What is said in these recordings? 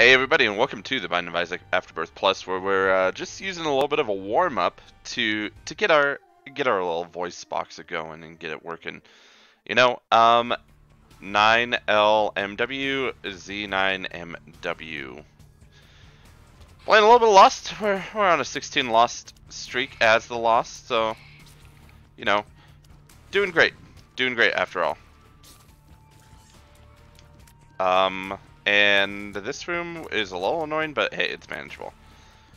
Hey everybody and welcome to the Binding of Isaac Afterbirth Plus where we're uh, just using a little bit of a warm-up to to get our get our little voice box going and get it working. You know, um 9LMW Z9MW. Playing a little bit of Lost. We're we're on a 16 Lost streak as the Lost, so you know, doing great. Doing great after all. Um and this room is a little annoying, but hey, it's manageable.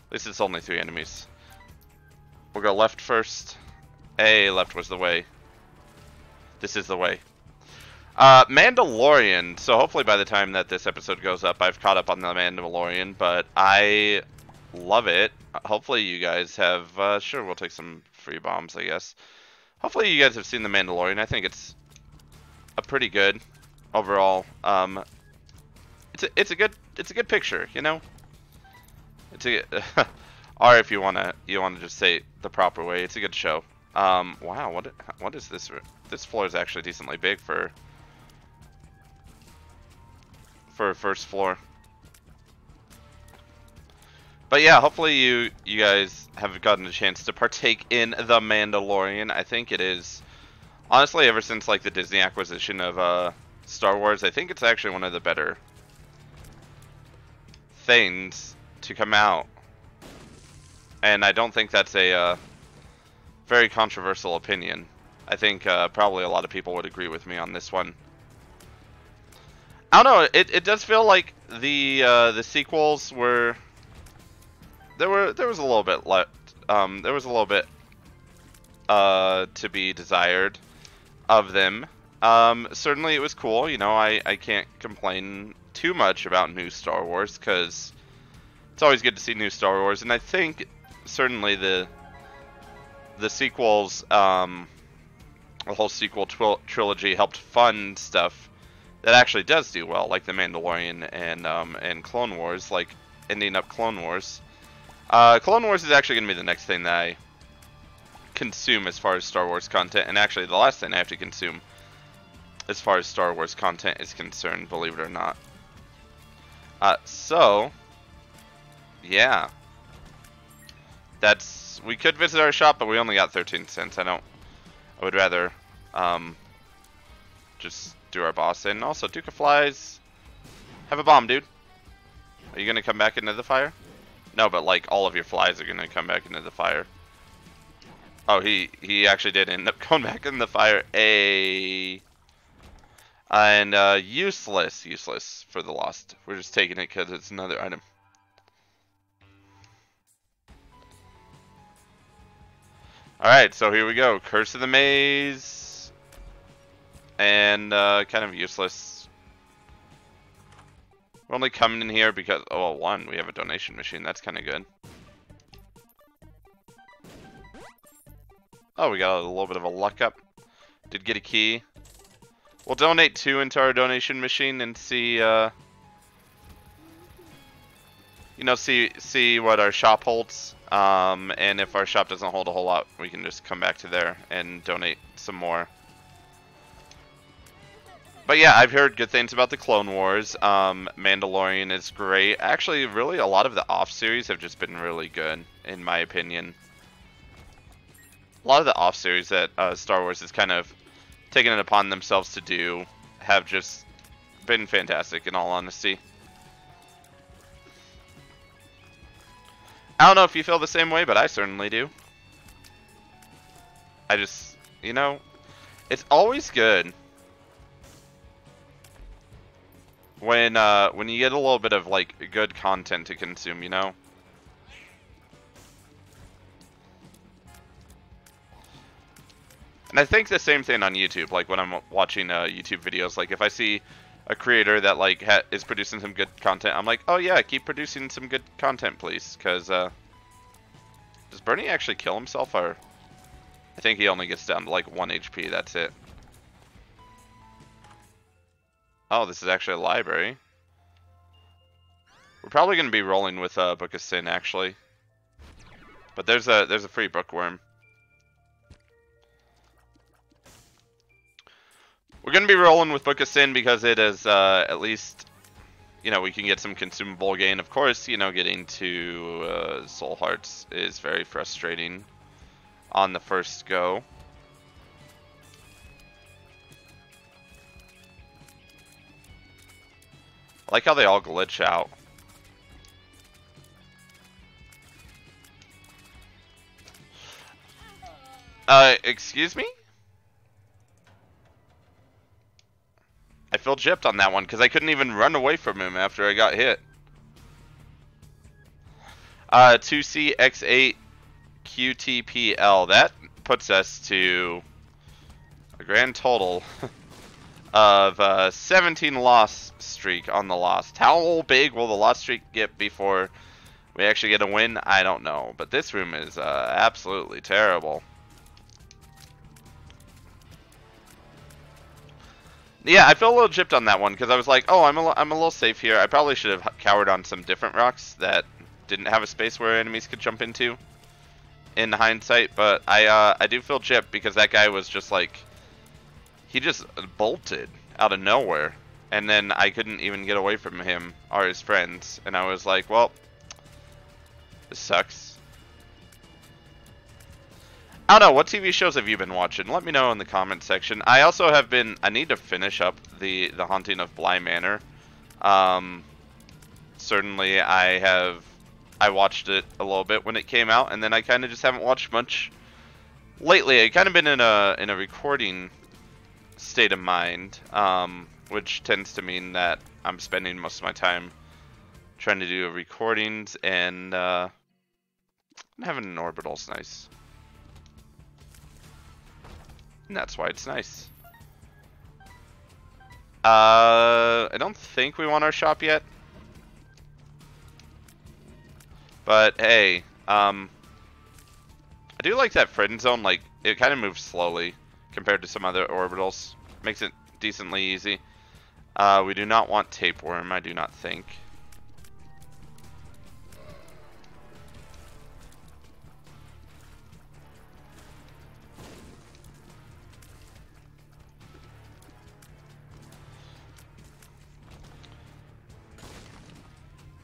At least it's only three enemies. We'll go left first. A left was the way. This is the way. Uh, Mandalorian. So hopefully by the time that this episode goes up, I've caught up on the Mandalorian, but I love it. Hopefully you guys have, uh, sure, we'll take some free bombs, I guess. Hopefully you guys have seen the Mandalorian. I think it's a pretty good overall um, it's a it's a good it's a good picture, you know. It's a or if you wanna you wanna just say the proper way, it's a good show. Um, wow, what what is this? This floor is actually decently big for for first floor. But yeah, hopefully you you guys have gotten a chance to partake in the Mandalorian. I think it is honestly ever since like the Disney acquisition of uh, Star Wars, I think it's actually one of the better things to come out. And I don't think that's a uh, very controversial opinion. I think uh, probably a lot of people would agree with me on this one. I don't know. It, it does feel like the uh, the sequels were there were there was a little bit left. Um, there was a little bit uh, to be desired of them. Um, certainly, it was cool. You know, I I can't complain too much about new Star Wars because it's always good to see new Star Wars, and I think certainly the the sequels, um, the whole sequel trilogy helped fund stuff that actually does do well, like the Mandalorian and um, and Clone Wars, like ending up Clone Wars. Uh, Clone Wars is actually going to be the next thing that I consume as far as Star Wars content, and actually the last thing I have to consume as far as Star Wars content is concerned, believe it or not. Uh, so, yeah. That's, we could visit our shop, but we only got 13 cents. I don't, I would rather, um, just do our boss in. Also, Duke of Flies, have a bomb, dude. Are you going to come back into the fire? No, but like all of your flies are going to come back into the fire. Oh, he, he actually did end up going back in the fire. A and uh, useless, useless for the lost. We're just taking it because it's another item. Alright, so here we go. Curse of the Maze. And uh, kind of useless. We're only coming in here because, oh, well, one, we have a donation machine. That's kind of good. Oh, we got a little bit of a luck up. Did get a key. We'll donate two into our donation machine and see, uh, you know, see see what our shop holds. Um, and if our shop doesn't hold a whole lot, we can just come back to there and donate some more. But yeah, I've heard good things about the Clone Wars. Um, Mandalorian is great. Actually, really, a lot of the off series have just been really good, in my opinion. A lot of the off series that uh, Star Wars is kind of taken it upon themselves to do have just been fantastic in all honesty. I don't know if you feel the same way, but I certainly do. I just, you know, it's always good when uh, when you get a little bit of like good content to consume, you know. And I think the same thing on YouTube, like when I'm watching uh, YouTube videos, like if I see a creator that like is producing some good content, I'm like, oh yeah, keep producing some good content, please. Because, uh, does Bernie actually kill himself, or I think he only gets down to like 1 HP, that's it. Oh, this is actually a library. We're probably going to be rolling with uh, Book of Sin, actually. But there's a there's a free bookworm. We're going to be rolling with Book of Sin because it is uh, at least you know, we can get some consumable gain. Of course, you know, getting to uh, Soul Hearts is very frustrating on the first go. I like how they all glitch out. Uh, excuse me? I feel gypped on that one because I couldn't even run away from him after I got hit. Uh, 2CX8 QTPL. That puts us to a grand total of uh, 17 loss streak on the lost. How big will the loss streak get before we actually get a win? I don't know. But this room is uh, absolutely terrible. Yeah, I feel a little gypped on that one because I was like, oh, I'm a, I'm a little safe here. I probably should have cowered on some different rocks that didn't have a space where enemies could jump into in hindsight, but I uh, I do feel gypped because that guy was just like, he just bolted out of nowhere. And then I couldn't even get away from him or his friends. And I was like, well, this sucks. I don't know, what TV shows have you been watching? Let me know in the comment section. I also have been, I need to finish up the, the Haunting of Bly Manor. Um, certainly I have, I watched it a little bit when it came out, and then I kind of just haven't watched much lately. I kind of been in a, in a recording state of mind, um, which tends to mean that I'm spending most of my time trying to do recordings, and uh, having an orbital's nice. And that's why it's nice. Uh, I don't think we want our shop yet. But hey, um, I do like that friend zone. Like it kind of moves slowly compared to some other orbitals. Makes it decently easy. Uh, we do not want tapeworm. I do not think.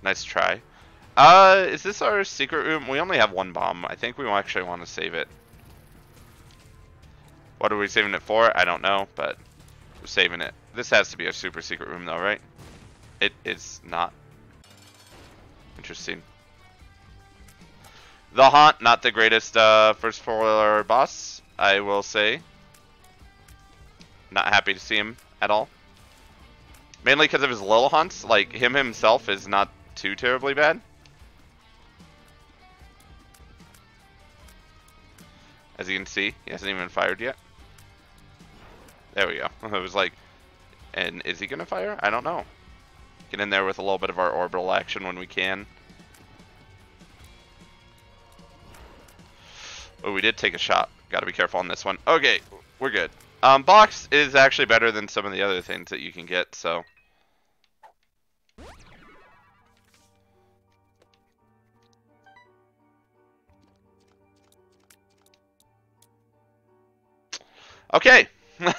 Nice try. Uh, is this our secret room? We only have one bomb. I think we actually want to save it. What are we saving it for? I don't know, but we're saving it. This has to be a super secret room though, right? It is not. Interesting. The Haunt, not the greatest uh, first floor boss, I will say. Not happy to see him at all. Mainly because of his little haunts. Like, him himself is not too terribly bad. As you can see, he hasn't even fired yet. There we go. it was like, and is he going to fire? I don't know. Get in there with a little bit of our orbital action when we can. Oh, we did take a shot. Got to be careful on this one. Okay, we're good. Um, box is actually better than some of the other things that you can get, so... Okay. um,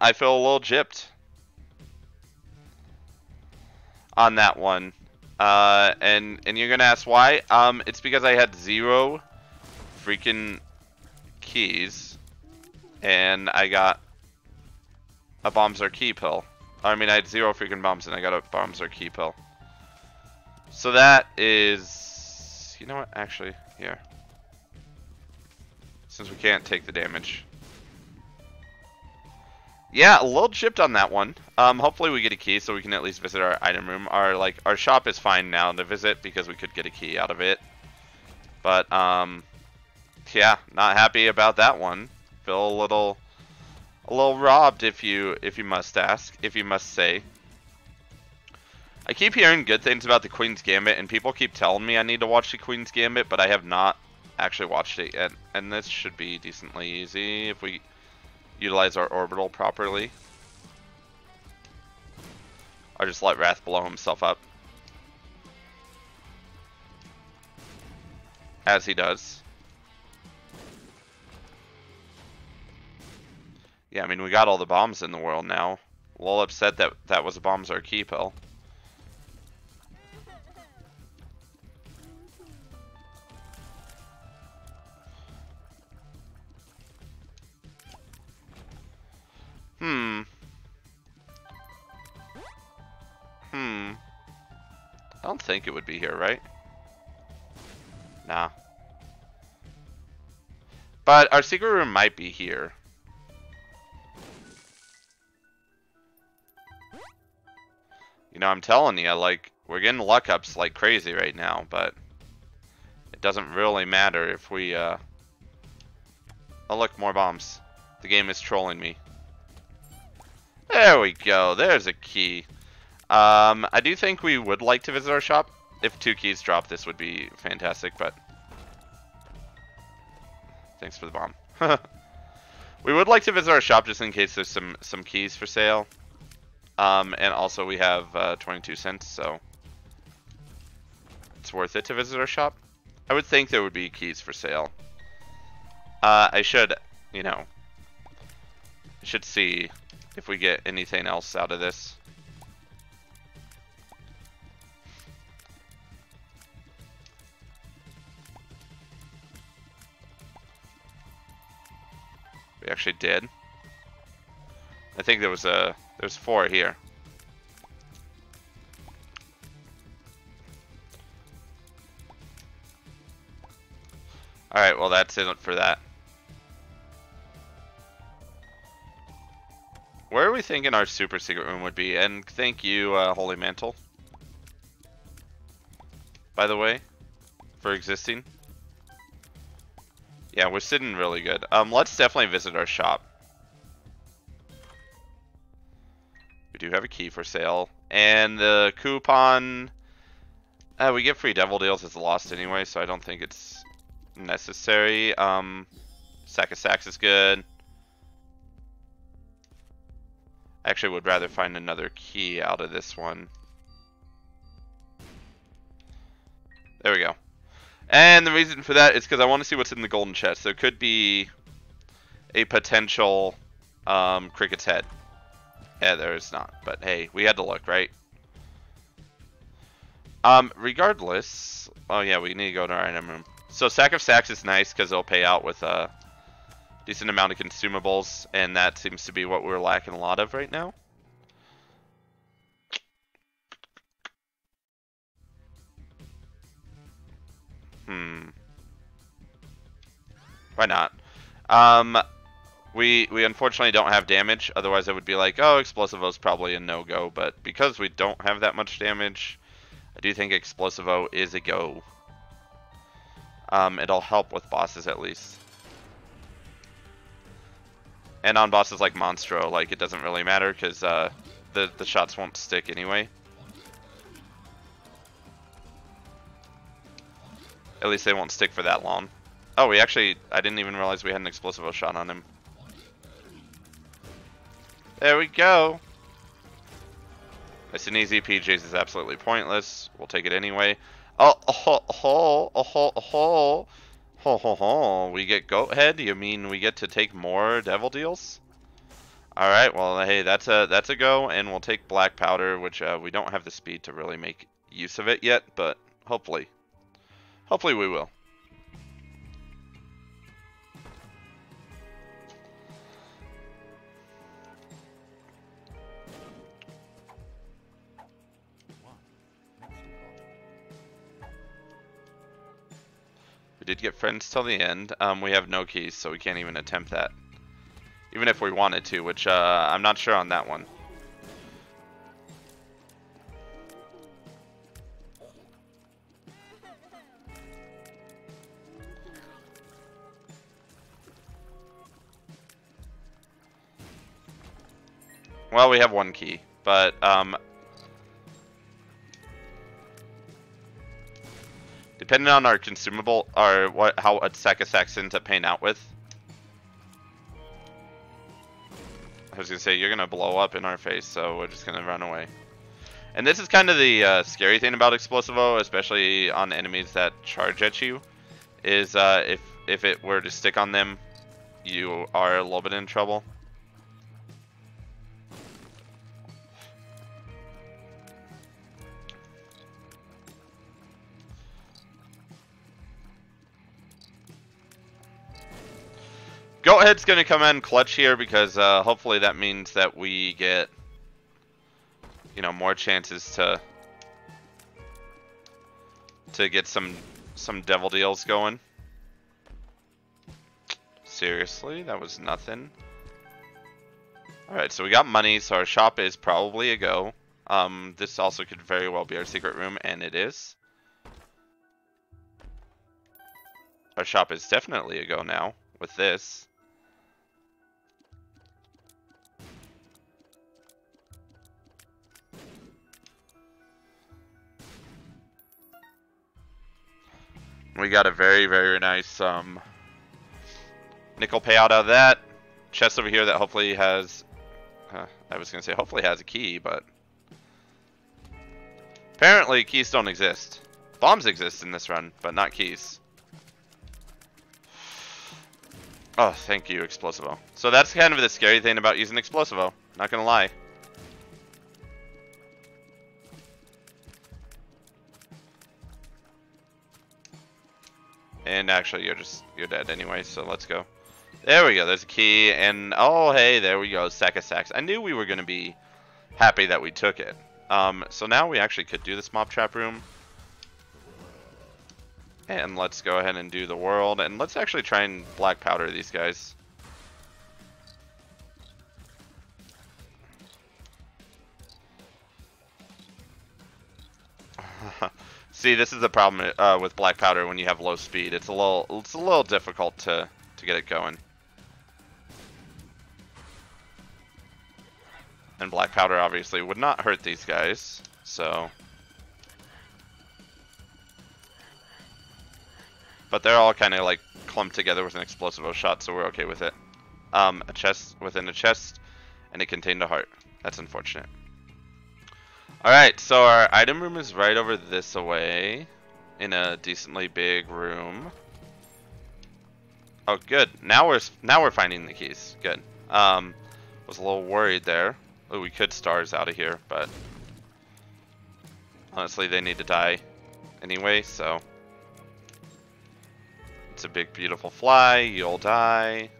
I feel a little gypped on that one. Uh, and and you're gonna ask why? Um, it's because I had zero freaking keys, and I got a bombs or key pill. I mean, I had zero freaking bombs, and I got a bombs or key pill. So that is, you know what? Actually, here since we can't take the damage. Yeah, a little chipped on that one. Um, hopefully we get a key so we can at least visit our item room. Our like our shop is fine now to visit because we could get a key out of it. But um, yeah, not happy about that one. Feel a little, a little robbed if you if you must ask, if you must say. I keep hearing good things about the Queen's Gambit, and people keep telling me I need to watch the Queen's Gambit, but I have not actually watched it yet, and this should be decently easy if we utilize our orbital properly. Or just let Wrath blow himself up. As he does. Yeah, I mean, we got all the bombs in the world now. a upset that that was a bombs our key pill. Hmm. Hmm. I don't think it would be here, right? Nah. But our secret room might be here. You know, I'm telling you, like, we're getting luck ups like crazy right now, but it doesn't really matter if we, uh... Oh, look, more bombs. The game is trolling me. There we go. There's a key. Um, I do think we would like to visit our shop. If two keys drop, this would be fantastic, but... Thanks for the bomb. we would like to visit our shop just in case there's some, some keys for sale. Um, and also we have uh, 22 cents, so it's worth it to visit our shop. I would think there would be keys for sale. Uh, I should, you know, I should see if we get anything else out of this. We actually did. I think there was a there's four here. Alright, well that's it for that. Where are we thinking our super secret room would be? And thank you, uh, Holy Mantle. By the way, for existing. Yeah, we're sitting really good. Um, let's definitely visit our shop. We do have a key for sale. And the coupon... Uh, we get free devil deals as lost anyway, so I don't think it's necessary. Um, Sack of Sacks is good. Actually would rather find another key out of this one. There we go. And the reason for that is because I want to see what's in the golden chest. There could be a potential um, cricket's head. Yeah, there is not. But hey, we had to look, right? Um, regardless, oh yeah, we need to go to our item room. So Sack of Sacks is nice because it'll pay out with a decent amount of consumables, and that seems to be what we're lacking a lot of right now. Hmm. Why not? Um, we we unfortunately don't have damage. Otherwise, I would be like, oh, Explosivo is probably a no-go. But because we don't have that much damage, I do think Explosivo is a go. Um, it'll help with bosses at least. And on bosses like Monstro, like it doesn't really matter because uh, the the shots won't stick anyway. At least they won't stick for that long. Oh, we actually, I didn't even realize we had an explosive shot on him. There we go. It's an easy. PJs is absolutely pointless. We'll take it anyway. Oh, oh, oh, oh, oh, oh, oh, ho ho, We get goat head. You mean we get to take more devil deals? All right. Well, hey, that's a that's a go, and we'll take black powder, which uh, we don't have the speed to really make use of it yet, but hopefully. Hopefully we will. Did get friends till the end. Um, we have no keys, so we can't even attempt that. Even if we wanted to, which uh, I'm not sure on that one. Well, we have one key, but um, depending on our consumable, or what, how a sack of sacks ends up paying out with. I was gonna say you're gonna blow up in our face, so we're just gonna run away. And this is kind of the uh, scary thing about Explosivo, especially on enemies that charge at you, is uh, if if it were to stick on them, you are a little bit in trouble. Goat Head's gonna come in clutch here because uh, hopefully that means that we get, you know, more chances to to get some some devil deals going. Seriously, that was nothing. Alright, so we got money, so our shop is probably a go. Um, this also could very well be our secret room, and it is. Our shop is definitely a go now with this. We got a very, very nice um, nickel payout out of that. Chest over here that hopefully has, uh, I was going to say hopefully has a key, but apparently keys don't exist. Bombs exist in this run, but not keys. Oh, thank you, Explosivo. So that's kind of the scary thing about using Explosivo. Not gonna lie. And actually, you're just, you're dead anyway, so let's go. There we go, there's a key, and oh, hey, there we go, sack of sacks. I knew we were going to be happy that we took it. Um, so now we actually could do this mob trap room. And let's go ahead and do the world, and let's actually try and black powder these guys. See, this is the problem uh, with black powder when you have low speed. It's a little, it's a little difficult to to get it going. And black powder obviously would not hurt these guys, so. But they're all kind of like clumped together with an explosive shot, so we're okay with it. Um, a chest within a chest, and it contained a heart. That's unfortunate. Alright, so our item room is right over this away in a decently big room. Oh, good. Now we're now we're finding the keys. Good. Um, was a little worried there. Oh, we could stars out of here, but honestly, they need to die anyway. So it's a big, beautiful fly. You'll die.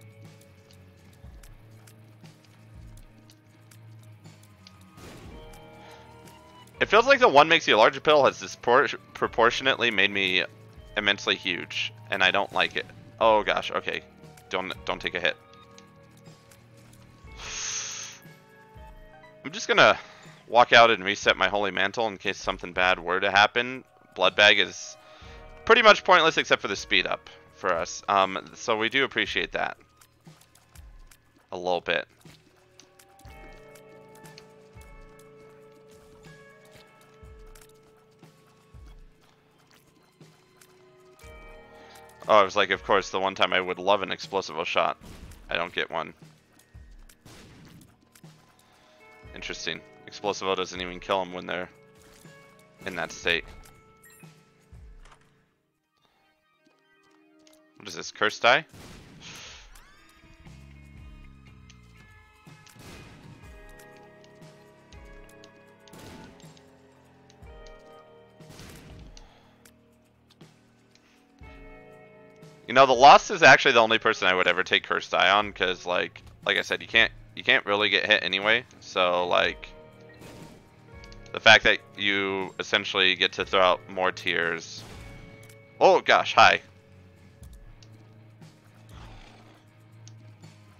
It feels like the one makes you a larger pill has disproportionately made me immensely huge, and I don't like it. Oh gosh, okay. Don't don't take a hit. I'm just gonna walk out and reset my holy mantle in case something bad were to happen. Blood bag is pretty much pointless except for the speed up for us. Um, so we do appreciate that a little bit. Oh, I was like, of course, the one time I would love an explosive shot. I don't get one. Interesting. Explosivo doesn't even kill them when they're in that state. What is this, curse die? You know, the Lost is actually the only person I would ever take Curse Die on, because, like, like I said, you can't, you can't really get hit anyway. So, like, the fact that you essentially get to throw out more tears. Oh gosh, hi.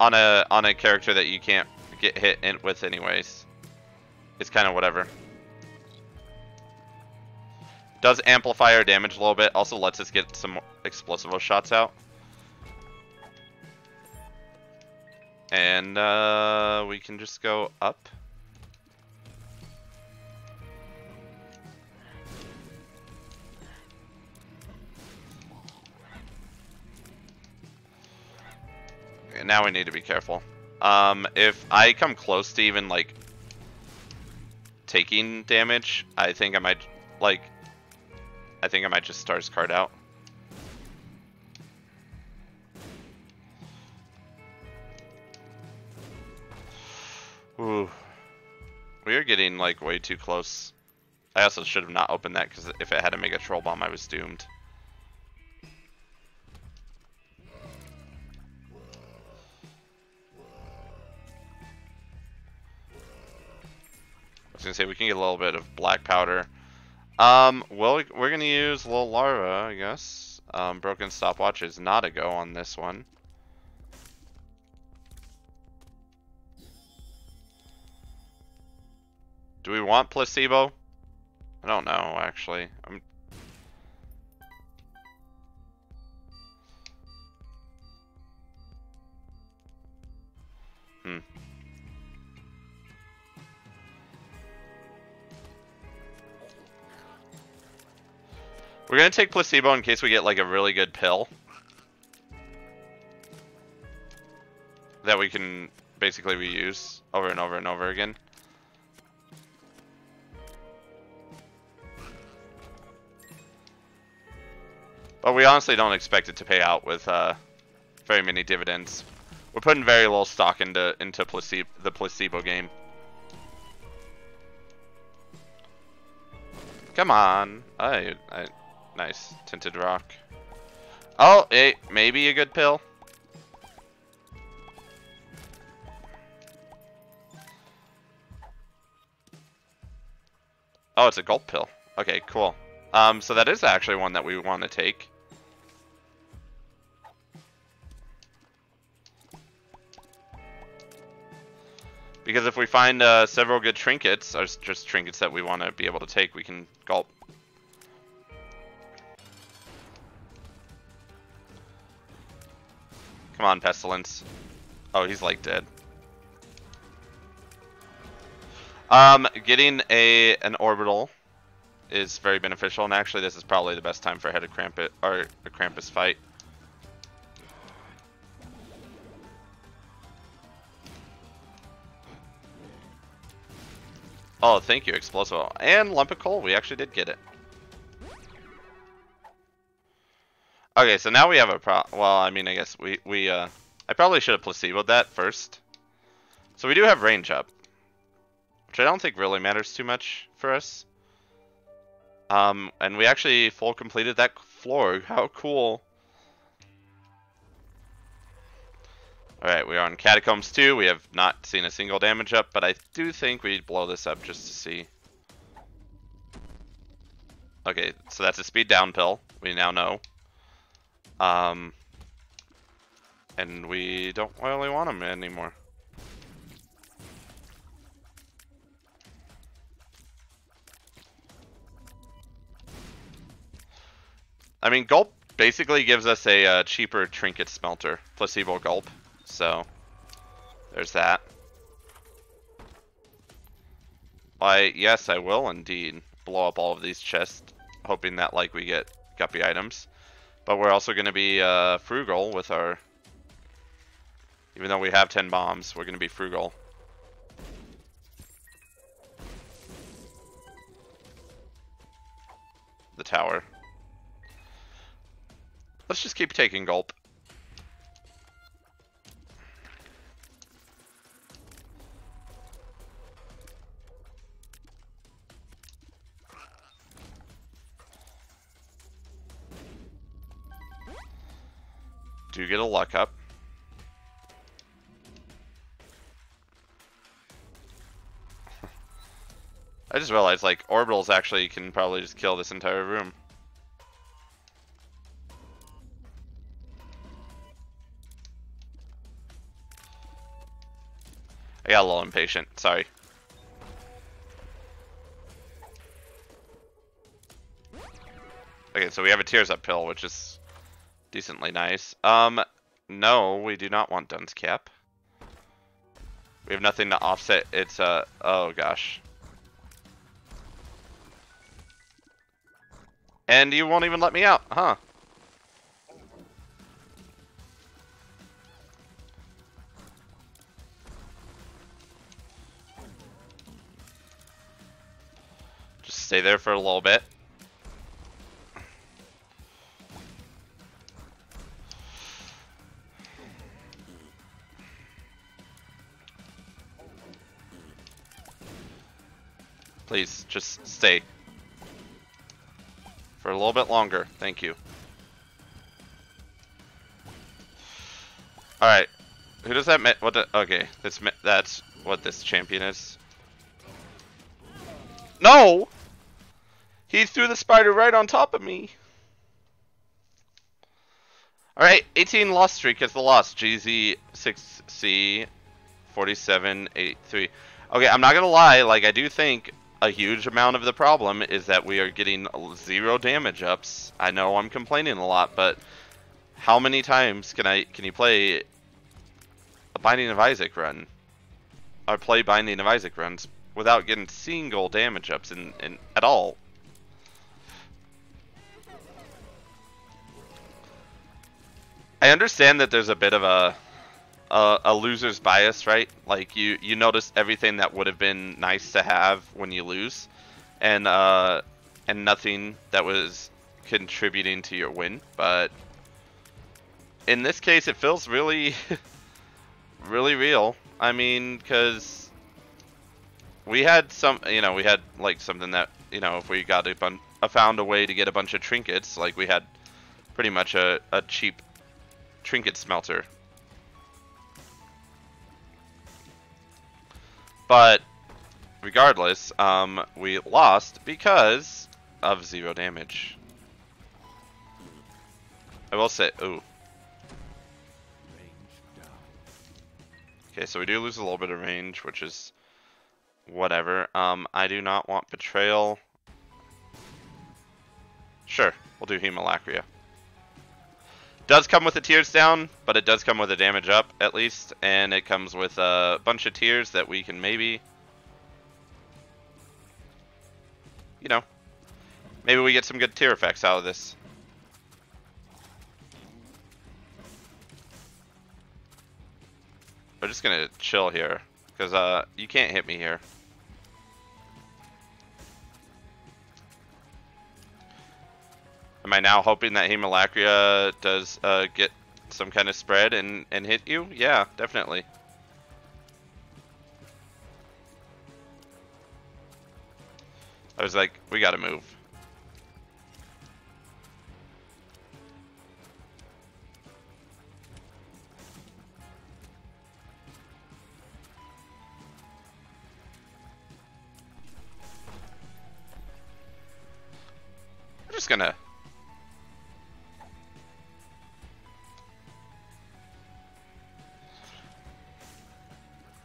On a on a character that you can't get hit in with anyways. It's kind of whatever. Does amplify our damage a little bit. Also lets us get some explosive shots out. And uh, we can just go up. Now we need to be careful. Um, if I come close to even like taking damage, I think I might like I think I might just stars card out. Ooh. We are getting, like, way too close. I also should have not opened that, because if it had a Mega Troll Bomb, I was doomed. I was going to say, we can get a little bit of black powder. Um, well, we're going to use a little larva, I guess. Um, broken stopwatch is not a go on this one. Do we want placebo? I don't know, actually. I'm Hmm. We're gonna take placebo in case we get like a really good pill. That we can basically reuse over and over and over again. But we honestly don't expect it to pay out with uh, very many dividends. We're putting very little stock into into placebo, the placebo game. Come on. I, I, nice. Tinted rock. Oh, hey, maybe a good pill. Oh, it's a gulp pill. Okay, cool. Um, so that is actually one that we want to take. Because if we find uh, several good trinkets, or just trinkets that we want to be able to take, we can gulp. Come on, Pestilence. Oh, he's like dead. Um, getting a an orbital is very beneficial, and actually this is probably the best time for a head of Krampus, or a Krampus fight. Oh, thank you, Explosivo. And Lump of Coal, we actually did get it. Okay, so now we have a pro- well, I mean, I guess we, we, uh, I probably should have placeboed that first. So we do have range up. Which I don't think really matters too much for us. Um, and we actually full completed that floor. How cool. Alright, we are on Catacombs 2. We have not seen a single damage up, but I do think we blow this up just to see. Okay, so that's a speed down pill. We now know. Um, and we don't really want them anymore. I mean, Gulp basically gives us a uh, cheaper trinket smelter, placebo Gulp. So, there's that. Why, yes, I will indeed blow up all of these chests, hoping that like we get guppy items. But we're also going to be uh, frugal with our... Even though we have 10 bombs, we're going to be frugal. The tower. Let's just keep taking gulp. Do get a luck up. I just realized, like, orbitals actually can probably just kill this entire room. I got a little impatient, sorry. Okay, so we have a tears up pill, which is decently nice. Um, no, we do not want Dunce Cap. We have nothing to offset its, uh, oh gosh. And you won't even let me out, huh? Just stay there for a little bit. Please, just stay. For a little bit longer. Thank you. Alright. Who does that What the, okay, that's that's what this champion is. No! He threw the spider right on top of me. Alright, 18 loss streak is the loss. GZ6C 4783. Okay, I'm not gonna lie, like I do think a huge amount of the problem is that we are getting zero damage ups. I know I'm complaining a lot, but how many times can I can you play a Binding of Isaac run? Or play Binding of Isaac runs without getting single damage ups in, in at all? I understand that there's a bit of a a, a loser's bias, right? Like you you notice everything that would have been nice to have when you lose, and uh, and nothing that was contributing to your win. But in this case, it feels really, really real. I mean, because we had some, you know, we had like something that you know, if we got a bun, found a way to get a bunch of trinkets, like we had pretty much a, a cheap trinket smelter But regardless, um, we lost because of zero damage. I will say, ooh. Okay, so we do lose a little bit of range, which is whatever. Um, I do not want Betrayal. Sure, we'll do Hemolacria. It does come with a tears down, but it does come with a damage up, at least. And it comes with a bunch of tears that we can maybe... You know. Maybe we get some good tear effects out of this. We're just gonna chill here. Because uh, you can't hit me here. Am I now hoping that Hemolacria does uh, get some kind of spread and, and hit you? Yeah, definitely. I was like, we gotta move. I'm just gonna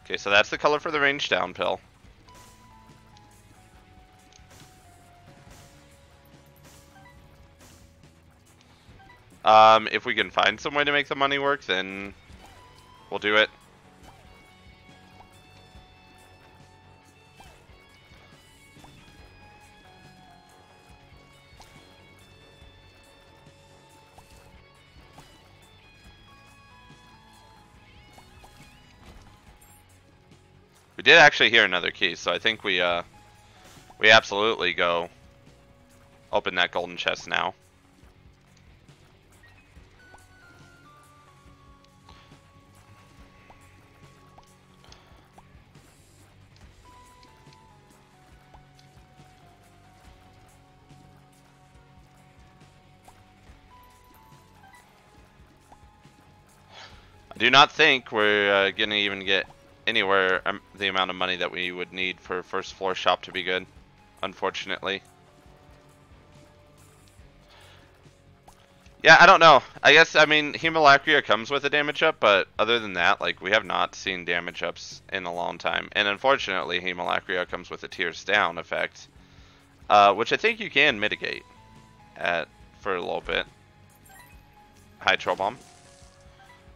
Okay, so that's the color for the range down pill. Um, if we can find some way to make the money work, then we'll do it. Did actually hear another key, so I think we uh we absolutely go open that golden chest now. I do not think we're uh, gonna even get anywhere um, the amount of money that we would need for first floor shop to be good, unfortunately. Yeah, I don't know. I guess, I mean, Hemolacria comes with a damage up, but other than that, like, we have not seen damage ups in a long time. And unfortunately, Hemolacria comes with a tears down effect, uh, which I think you can mitigate at for a little bit. Hi, Bomb.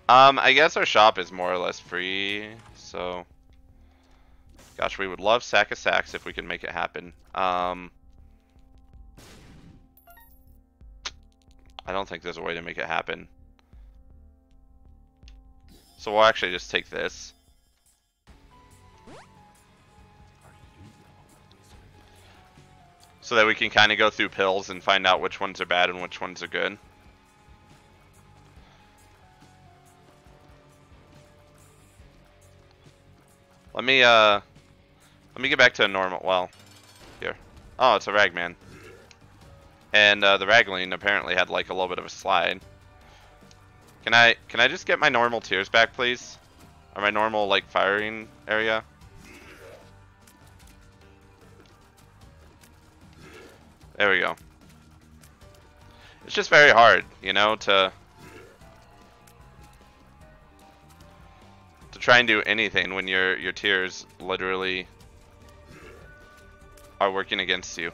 Um, I guess our shop is more or less free so gosh, we would love sack of sacks if we could make it happen. Um, I don't think there's a way to make it happen. So we'll actually just take this. So that we can kind of go through pills and find out which ones are bad and which ones are good. Let me, uh, let me get back to a normal, well, here. Oh, it's a Ragman. And, uh, the Ragling apparently had, like, a little bit of a slide. Can I, can I just get my normal tears back, please? Or my normal, like, firing area? There we go. It's just very hard, you know, to to try and do anything when your your tears literally are working against you.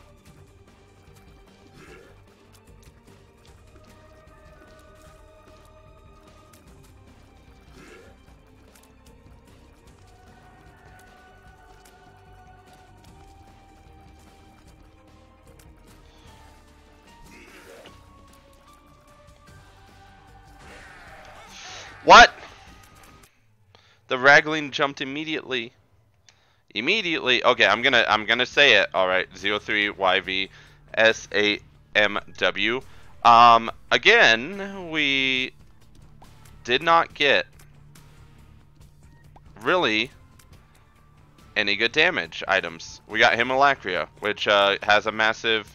What? The Ragling jumped immediately. Immediately. Okay, I'm gonna I'm gonna say it. All right, 03YV S8MW. Um, again, we did not get really any good damage items. We got Haemolacria, which uh, has a massive,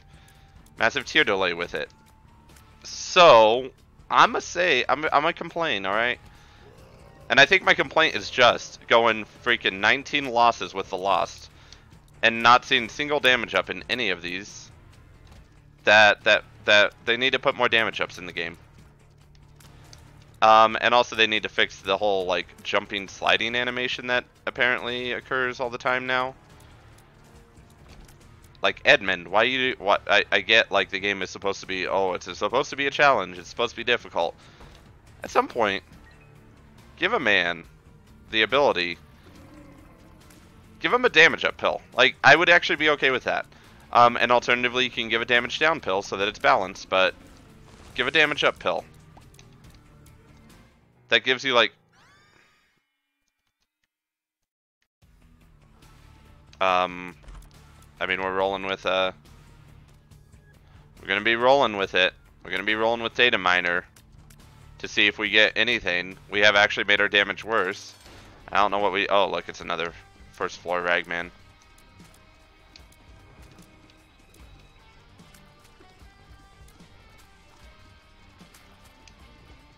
massive tear delay with it. So I'm gonna say I'm I'm gonna complain. All right. And I think my complaint is just going freaking 19 losses with the Lost and not seeing single damage up in any of these. That that that they need to put more damage ups in the game. Um, and also they need to fix the whole like jumping sliding animation that apparently occurs all the time now. Like Edmund, why you what I, I get like the game is supposed to be oh it's supposed to be a challenge, it's supposed to be difficult. At some point, give a man the ability give him a damage up pill. Like I would actually be okay with that. Um, and alternatively, you can give a damage down pill so that it's balanced, but give a damage up pill. That gives you like um I mean we're rolling with uh we're gonna be rolling with it. We're gonna be rolling with data miner to see if we get anything. We have actually made our damage worse. I don't know what we... Oh, look, it's another first floor ragman.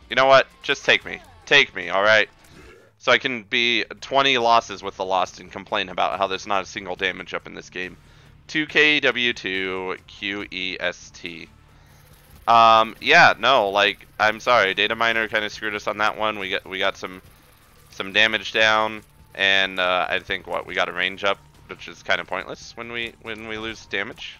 You know what? Just take me. Take me, alright? So I can be 20 losses with the Lost and complain about how there's not a single damage up in this game. 2KW2QEST. Um, yeah, no, like I'm sorry, data miner kind of screwed us on that one. We got we got some some damage down, and uh, I think what we got a range up, which is kind of pointless when we when we lose damage.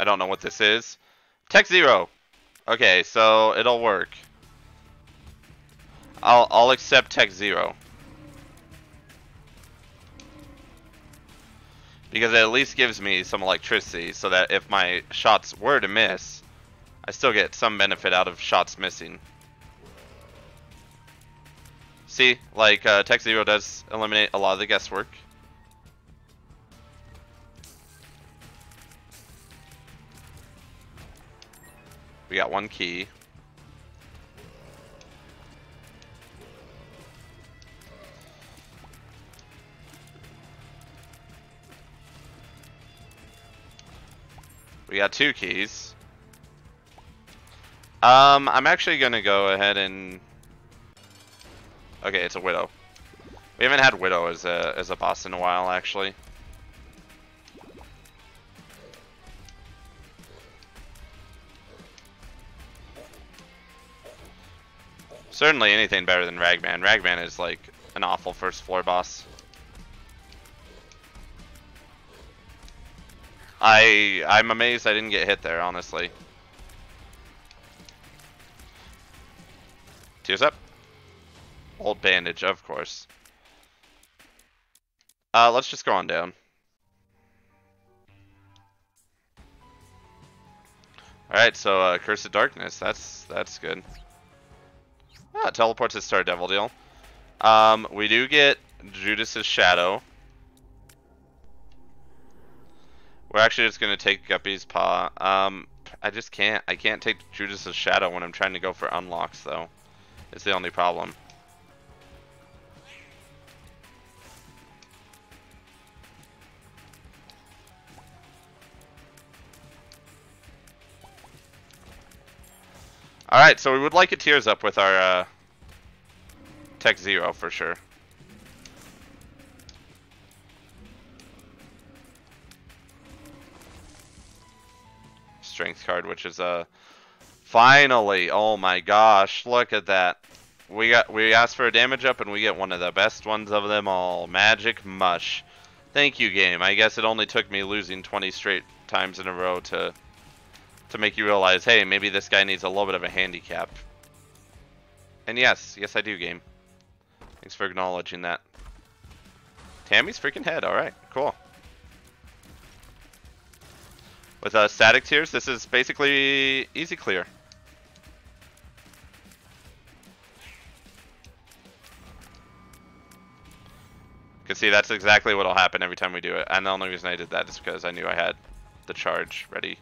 I don't know what this is. Tech zero. Okay, so it'll work. I'll I'll accept Tech zero. Because it at least gives me some electricity so that if my shots were to miss, I still get some benefit out of shots missing. See, like uh, Tech Zero does eliminate a lot of the guesswork. We got one key. We got two keys. Um, I'm actually gonna go ahead and... Okay, it's a Widow. We haven't had Widow as a, as a boss in a while, actually. Certainly anything better than Ragman. Ragman is like an awful first floor boss. I I'm amazed I didn't get hit there, honestly. Tears up. Old bandage, of course. Uh, let's just go on down. Alright, so uh, Curse of Darkness, that's that's good. Ah, teleports to Star Devil Deal. Um, we do get Judas's Shadow. We're actually just gonna take Guppy's Paw. Um, I just can't. I can't take Judas's Shadow when I'm trying to go for unlocks, though. It's the only problem. Alright, so we would like it tears up with our, uh, Tech Zero for sure. Strength card, which is a uh, finally. Oh my gosh, look at that. We got we asked for a damage up and we get one of the best ones of them all. Magic Mush. Thank you, game. I guess it only took me losing 20 straight times in a row to to make you realize, hey, maybe this guy needs a little bit of a handicap. And yes, yes I do, game. Thanks for acknowledging that. Tammy's freaking head. All right, cool. With uh, static tears, this is basically easy clear. You can see that's exactly what will happen every time we do it. And the only reason I did that is because I knew I had the charge ready.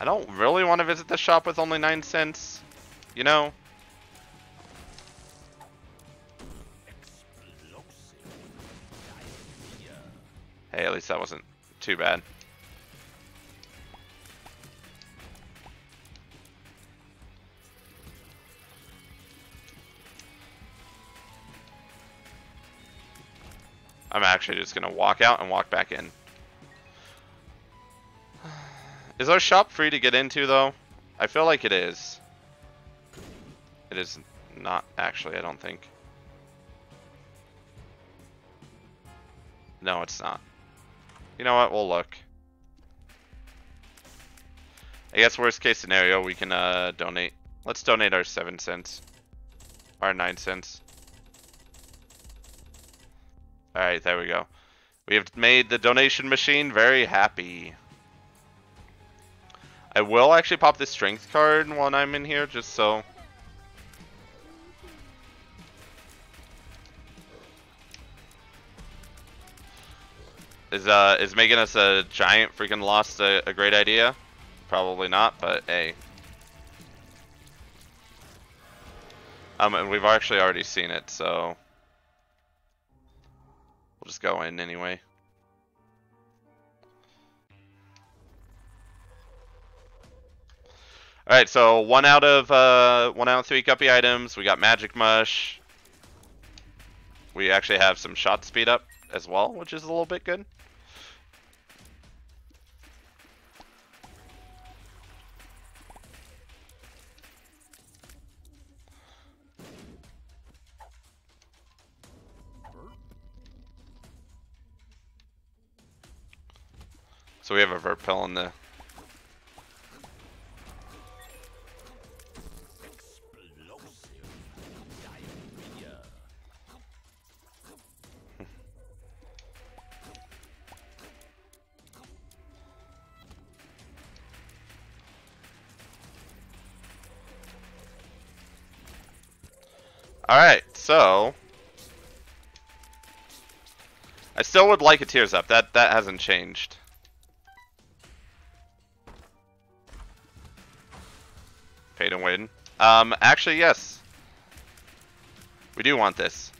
I don't really want to visit the shop with only 9 cents, you know? Hey, at least that wasn't too bad. I'm actually just going to walk out and walk back in. Is our shop free to get into, though? I feel like it is. It is not, actually, I don't think. No, it's not. You know what? We'll look. I guess worst case scenario, we can uh, donate. Let's donate our 7 cents. Our 9 cents. Alright, there we go. We have made the donation machine very happy. I will actually pop the strength card while I'm in here, just so... Is uh is making us a giant freaking loss a, a great idea? Probably not, but hey. Um, and we've actually already seen it, so We'll just go in anyway. Alright, so one out of uh, one out of three guppy items. We got magic mush. We actually have some shot speed up as well, which is a little bit good. So we have a vert pill in the Alright, so... I still would like a Tears Up. That that hasn't changed. Actually, yes. We do want this.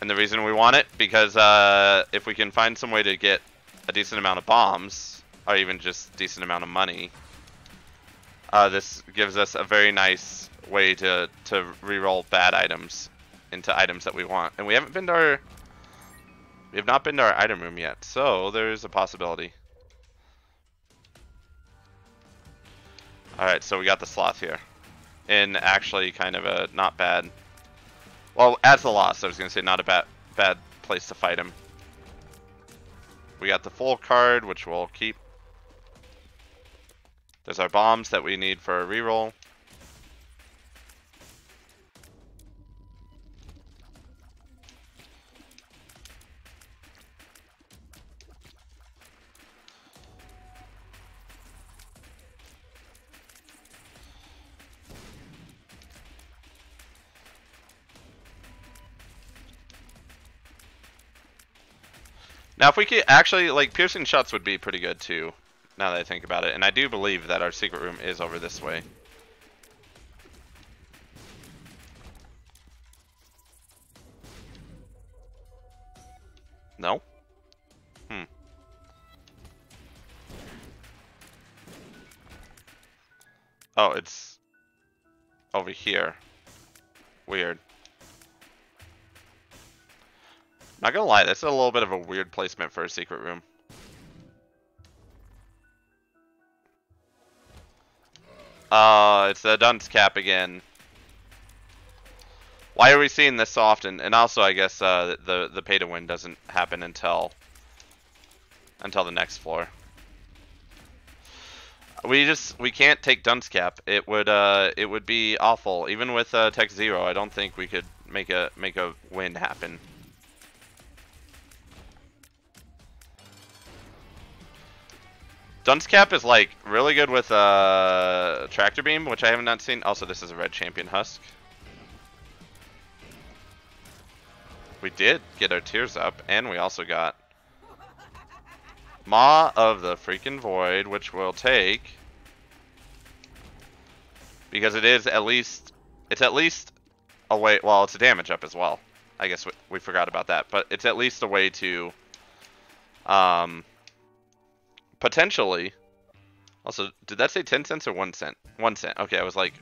And the reason we want it, because uh, if we can find some way to get a decent amount of bombs, or even just decent amount of money, uh, this gives us a very nice way to, to re-roll bad items into items that we want. And we haven't been to our... We have not been to our item room yet, so there's a possibility. Alright, so we got the sloth here. In actually kind of a not bad... Well, as the loss, I was going to say not a bad, bad place to fight him. We got the full card, which we'll keep. There's our bombs that we need for a reroll. Now, if we could actually, like, piercing shots would be pretty good too, now that I think about it. And I do believe that our secret room is over this way. No? Hmm. Oh, it's over here. Weird. Not gonna lie, that's a little bit of a weird placement for a secret room. Uh, it's the dunce cap again. Why are we seeing this so often? And also, I guess uh, the the pay to win doesn't happen until until the next floor. We just we can't take dunce cap. It would uh it would be awful. Even with uh, Tech Zero, I don't think we could make a make a win happen. Dunce Cap is like really good with uh, Tractor Beam, which I have not seen. Also, this is a red champion husk. We did get our tears up, and we also got Maw of the freaking Void, which we'll take because it is at least it's at least a way. Well, it's a damage up as well. I guess we, we forgot about that, but it's at least a way to um potentially. Also, did that say 10 cents or 1 cent? 1 cent. Okay, I was like.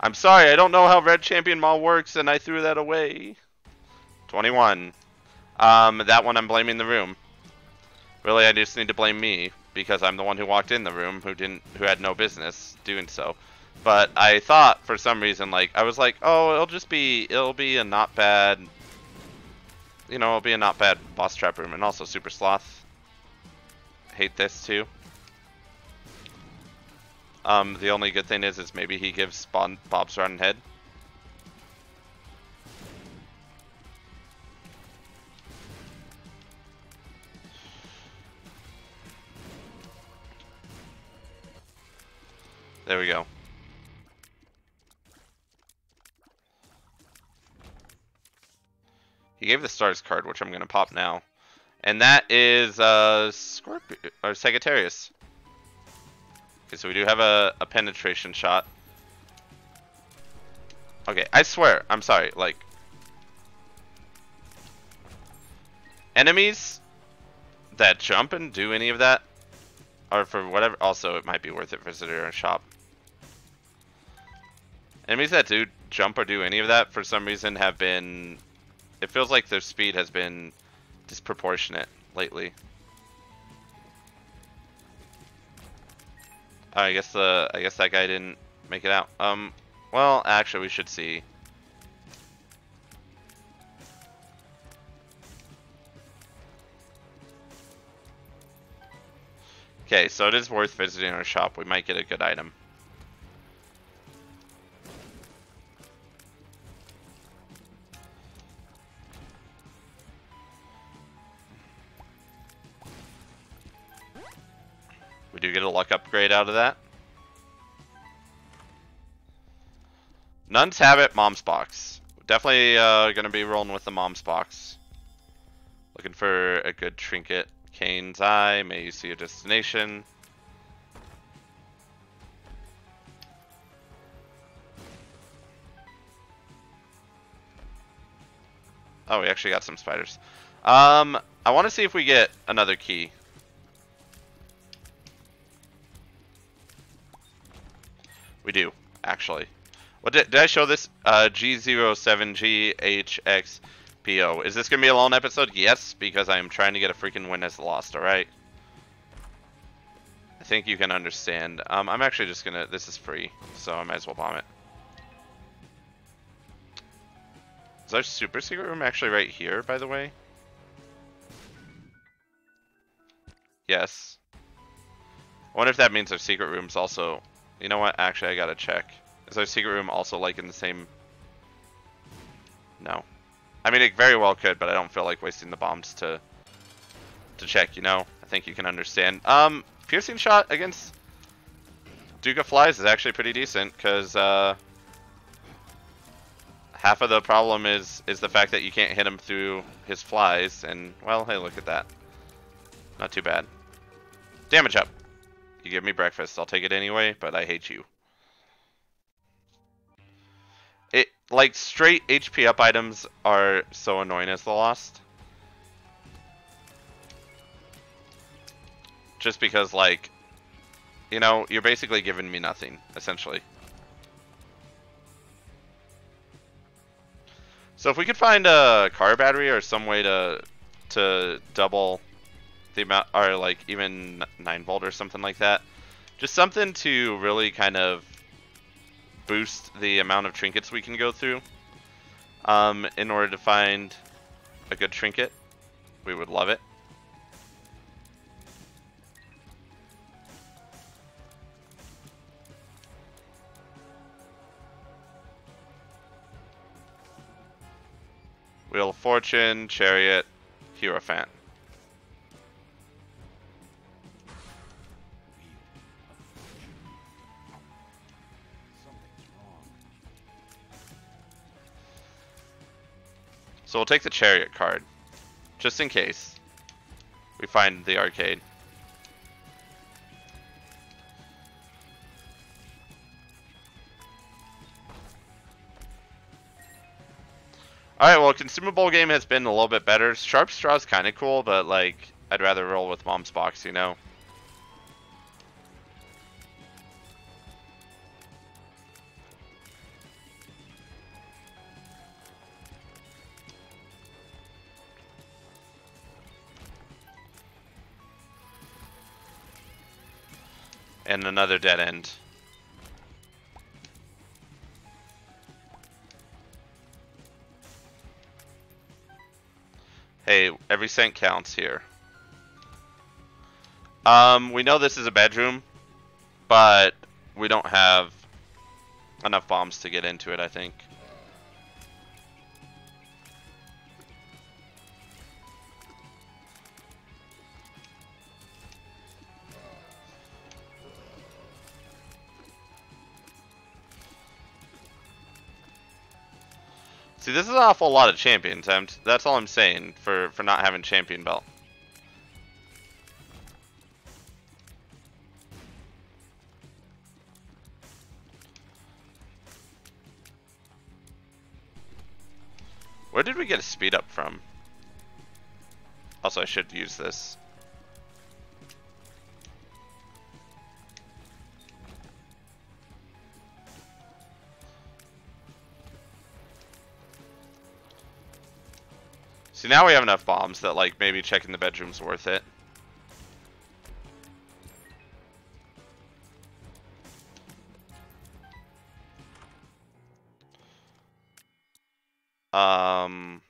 I'm sorry, I don't know how Red Champion Mall works, and I threw that away. 21. Um, that one I'm blaming the room. Really, I just need to blame me because I'm the one who walked in the room who didn't who had no business doing so. But I thought for some reason like I was like, "Oh, it'll just be it'll be a not bad you know, it'll be a not bad boss trap room and also super sloth. Hate this too. Um, the only good thing is, is maybe he gives Bob, Bob's run head. There we go. He gave the stars card, which I'm going to pop now. And that is uh, Scorpio, or Sagittarius. Okay, so we do have a, a penetration shot. Okay, I swear, I'm sorry, like... Enemies that jump and do any of that, or for whatever, also it might be worth it visitor or shop. Enemies that do jump or do any of that, for some reason, have been... It feels like their speed has been disproportionate lately. Oh, I guess the I guess that guy didn't make it out. Um, well, actually, we should see. Okay, so it is worth visiting our shop. We might get a good item. We do get a luck upgrade out of that. Nun's Habit, Mom's Box. Definitely uh, going to be rolling with the Mom's Box. Looking for a good trinket. Cain's Eye, may you see your destination. Oh, we actually got some spiders. Um, I want to see if we get another key. We do, actually. What did, did I show this? Uh, G07GHXPO. Is this going to be a long episode? Yes, because I am trying to get a freaking win as lost, alright? I think you can understand. Um, I'm actually just going to... This is free, so I might as well bomb it. Is our super secret room actually right here, by the way? Yes. I wonder if that means our secret room's also you know what? Actually, I gotta check. Is our secret room also like in the same... No. I mean, it very well could, but I don't feel like wasting the bombs to to check, you know? I think you can understand. Um, piercing shot against Duke of Flies is actually pretty decent, because uh, half of the problem is is the fact that you can't hit him through his flies, and, well, hey, look at that. Not too bad. Damage up. You give me breakfast, I'll take it anyway, but I hate you. It like straight HP up items are so annoying as the lost. Just because like, you know, you're basically giving me nothing, essentially. So if we could find a car battery or some way to to double the amount, or like even 9 volt or something like that, just something to really kind of boost the amount of trinkets we can go through um, in order to find a good trinket. We would love it. Wheel of Fortune, Chariot, Hierophant. So we'll take the Chariot card, just in case we find the arcade. Alright, well, consumable game has been a little bit better. Sharp Straw's kind of cool, but, like, I'd rather roll with Mom's Box, you know? And another dead end. Hey, every cent counts here. Um, we know this is a bedroom, but we don't have enough bombs to get into it, I think. See, this is an awful lot of champions. I'm, that's all I'm saying for, for not having champion belt. Where did we get a speed up from? Also, I should use this. See, now we have enough bombs that, like, maybe checking the bedroom's worth it. Um,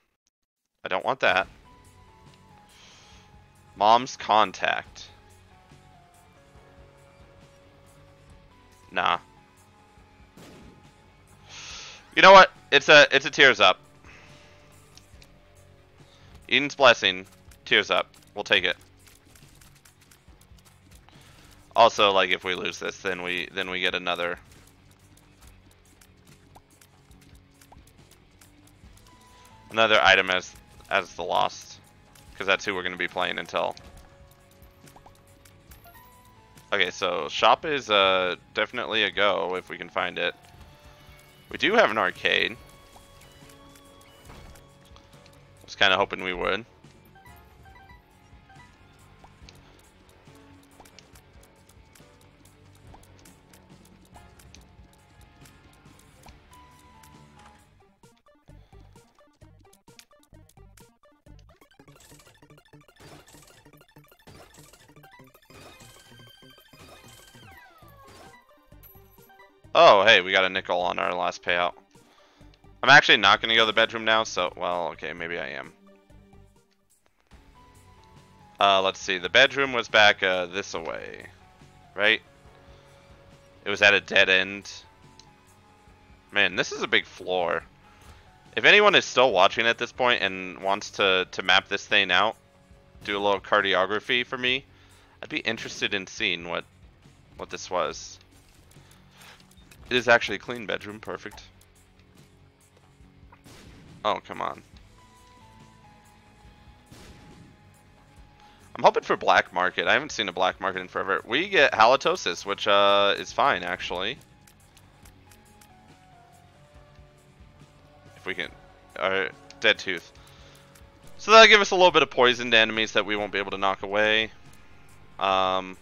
I don't want that. Mom's contact. Nah. You know what? It's a it's a tears up. Eden's Blessing. Tears up. We'll take it. Also, like, if we lose this, then we then we get another. Another item as as the lost, because that's who we're going to be playing until. Okay, so shop is uh, definitely a go if we can find it. We do have an arcade. Kind of hoping we would. Oh, hey, we got a nickel on our last payout. I'm actually not going to go to the bedroom now, so, well, okay, maybe I am. Uh, let's see, the bedroom was back uh, this away, right? It was at a dead end. Man, this is a big floor. If anyone is still watching at this point and wants to, to map this thing out, do a little cardiography for me, I'd be interested in seeing what what this was. It is actually a clean bedroom, perfect. Oh, come on. I'm hoping for black market. I haven't seen a black market in forever. We get halitosis, which uh, is fine, actually. If we can, or dead tooth. So that'll give us a little bit of poison to enemies that we won't be able to knock away. Um,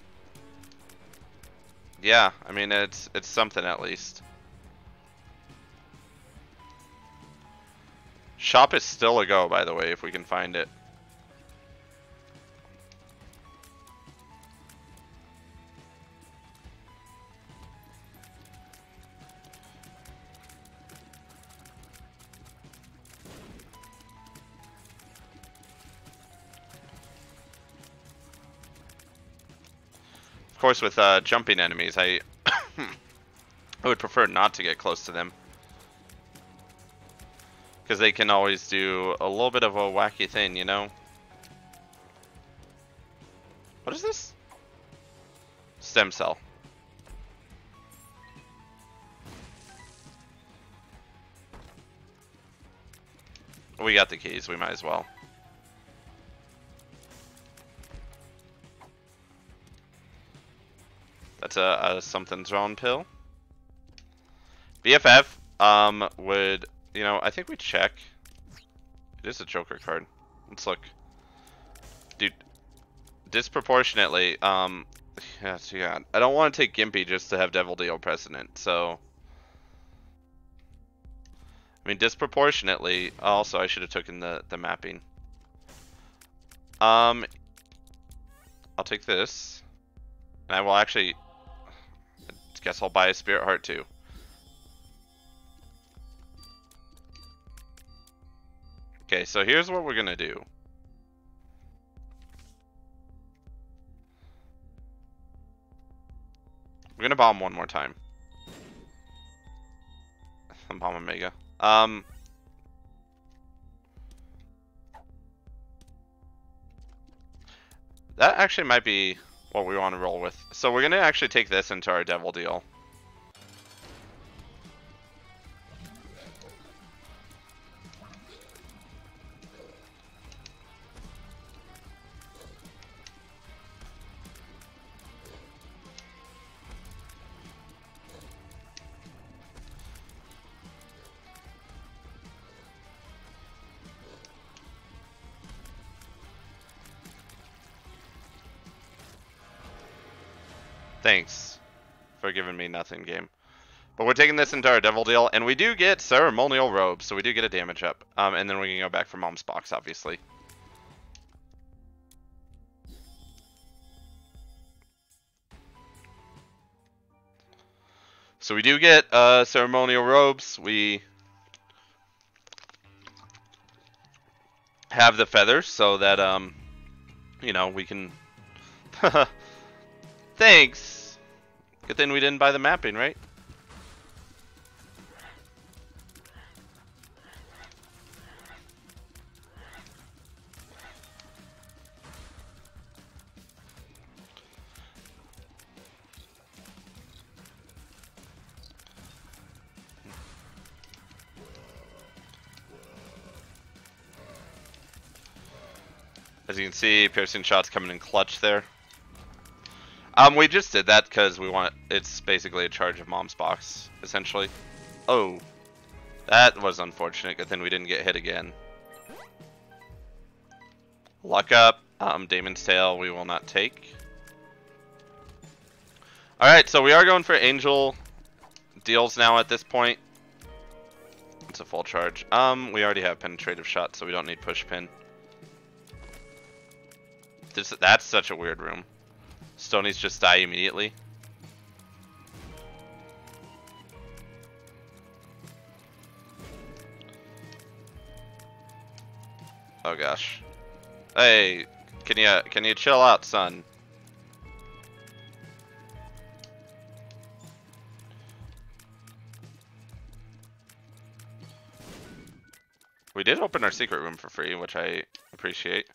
yeah, I mean it's it's something at least. Shop is still a go, by the way, if we can find it. Of course, with uh, jumping enemies, I I would prefer not to get close to them. Because they can always do a little bit of a wacky thing, you know? What is this? Stem cell. We got the keys, we might as well. That's a, a something thrown pill. BFF um, would, you know, I think we check. It is a Joker card. Let's look. Dude, disproportionately, um, yes, yeah, I don't want to take Gimpy just to have Devil Deal precedent, so. I mean, disproportionately, also I should have taken the, the mapping. Um, I'll take this. And I will actually Guess I'll buy a Spirit Heart too. Okay, so here's what we're gonna do. We're gonna bomb one more time. I'm bomb Omega. Um. That actually might be what we want to roll with. So we're going to actually take this into our devil deal. Thanks for giving me nothing game. But we're taking this into our devil deal, and we do get ceremonial robes, so we do get a damage up. Um, and then we can go back for mom's box, obviously. So we do get uh, ceremonial robes. We have the feathers so that um, you know we can. Thanks. Good thing we didn't buy the mapping, right? As you can see, piercing shots coming in clutch there. Um, we just did that because we want, it's basically a charge of mom's box, essentially. Oh, that was unfortunate. Thing we didn't get hit again. Luck up, um, Daemon's Tail we will not take. Alright, so we are going for Angel deals now at this point. It's a full charge. Um, we already have Penetrative Shot, so we don't need Push Pin. This, that's such a weird room. Stonies just die immediately. Oh gosh. Hey, can you can you chill out, son? We did open our secret room for free, which I appreciate.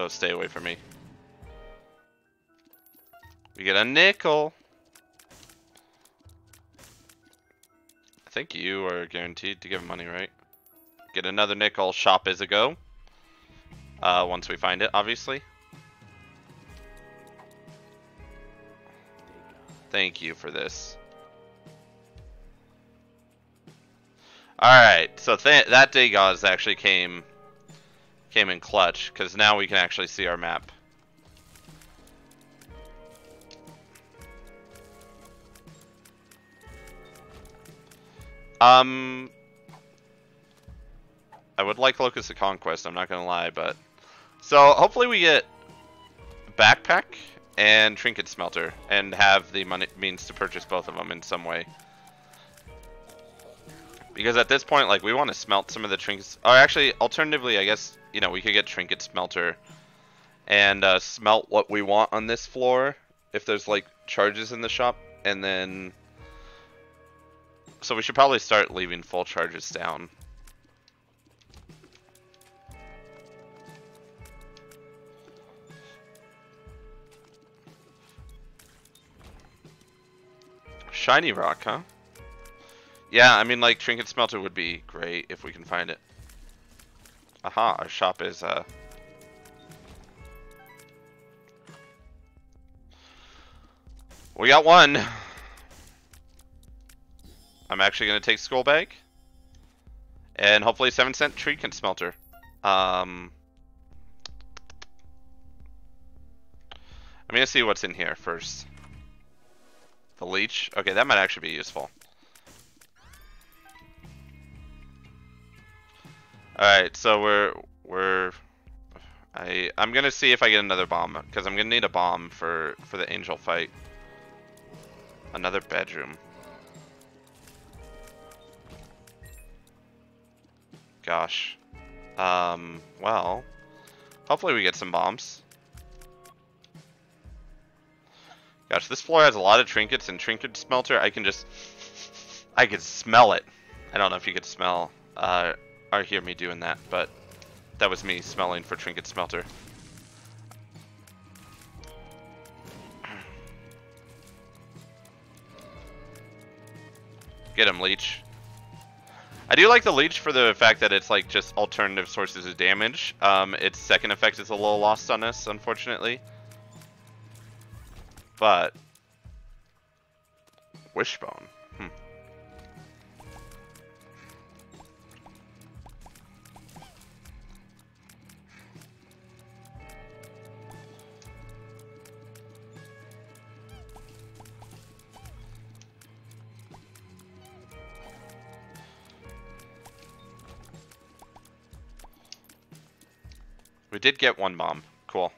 Oh, stay away from me. We get a nickel. I think you are guaranteed to give money, right? Get another nickel. Shop is a go. Uh, once we find it, obviously. Thank you for this. Alright, so th that Dagaz actually came came in clutch, because now we can actually see our map. Um, I would like Locust of Conquest, I'm not gonna lie, but... So, hopefully we get Backpack and Trinket Smelter, and have the money means to purchase both of them in some way. Because at this point, like, we want to smelt some of the trinkets. Or actually, alternatively, I guess, you know, we could get Trinket Smelter and uh, smelt what we want on this floor if there's, like, charges in the shop. And then... So we should probably start leaving full charges down. Shiny rock, huh? Yeah, I mean, like, Trinket Smelter would be great if we can find it. Aha, our shop is, uh... We got one! I'm actually to take Skull Bag. And hopefully 7 cent Trinket Smelter. Um... I'm to see what's in here first. The leech? Okay, that might actually be useful. Alright, so we're we're I I'm gonna see if I get another bomb because I'm gonna need a bomb for for the angel fight. Another bedroom. Gosh. Um. Well. Hopefully we get some bombs. Gosh, this floor has a lot of trinkets and trinket smelter. I can just, I can smell it. I don't know if you could smell uh, or hear me doing that, but that was me smelling for trinket smelter. Get him, leech. I do like the leech for the fact that it's like just alternative sources of damage. Um, its second effect is a little lost on us, unfortunately. But wishbone. Did get one bomb. Cool.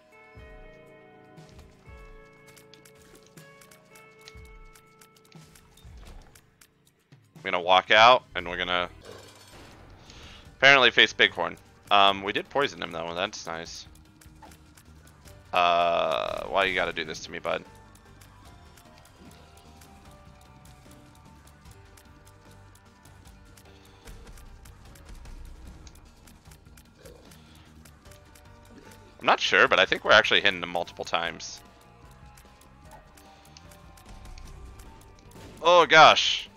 I'm gonna walk out, and we're gonna apparently face Bighorn. Um, we did poison him though, that's nice. Uh, why you gotta do this to me, bud? I'm not sure, but I think we're actually hitting him multiple times. Oh gosh.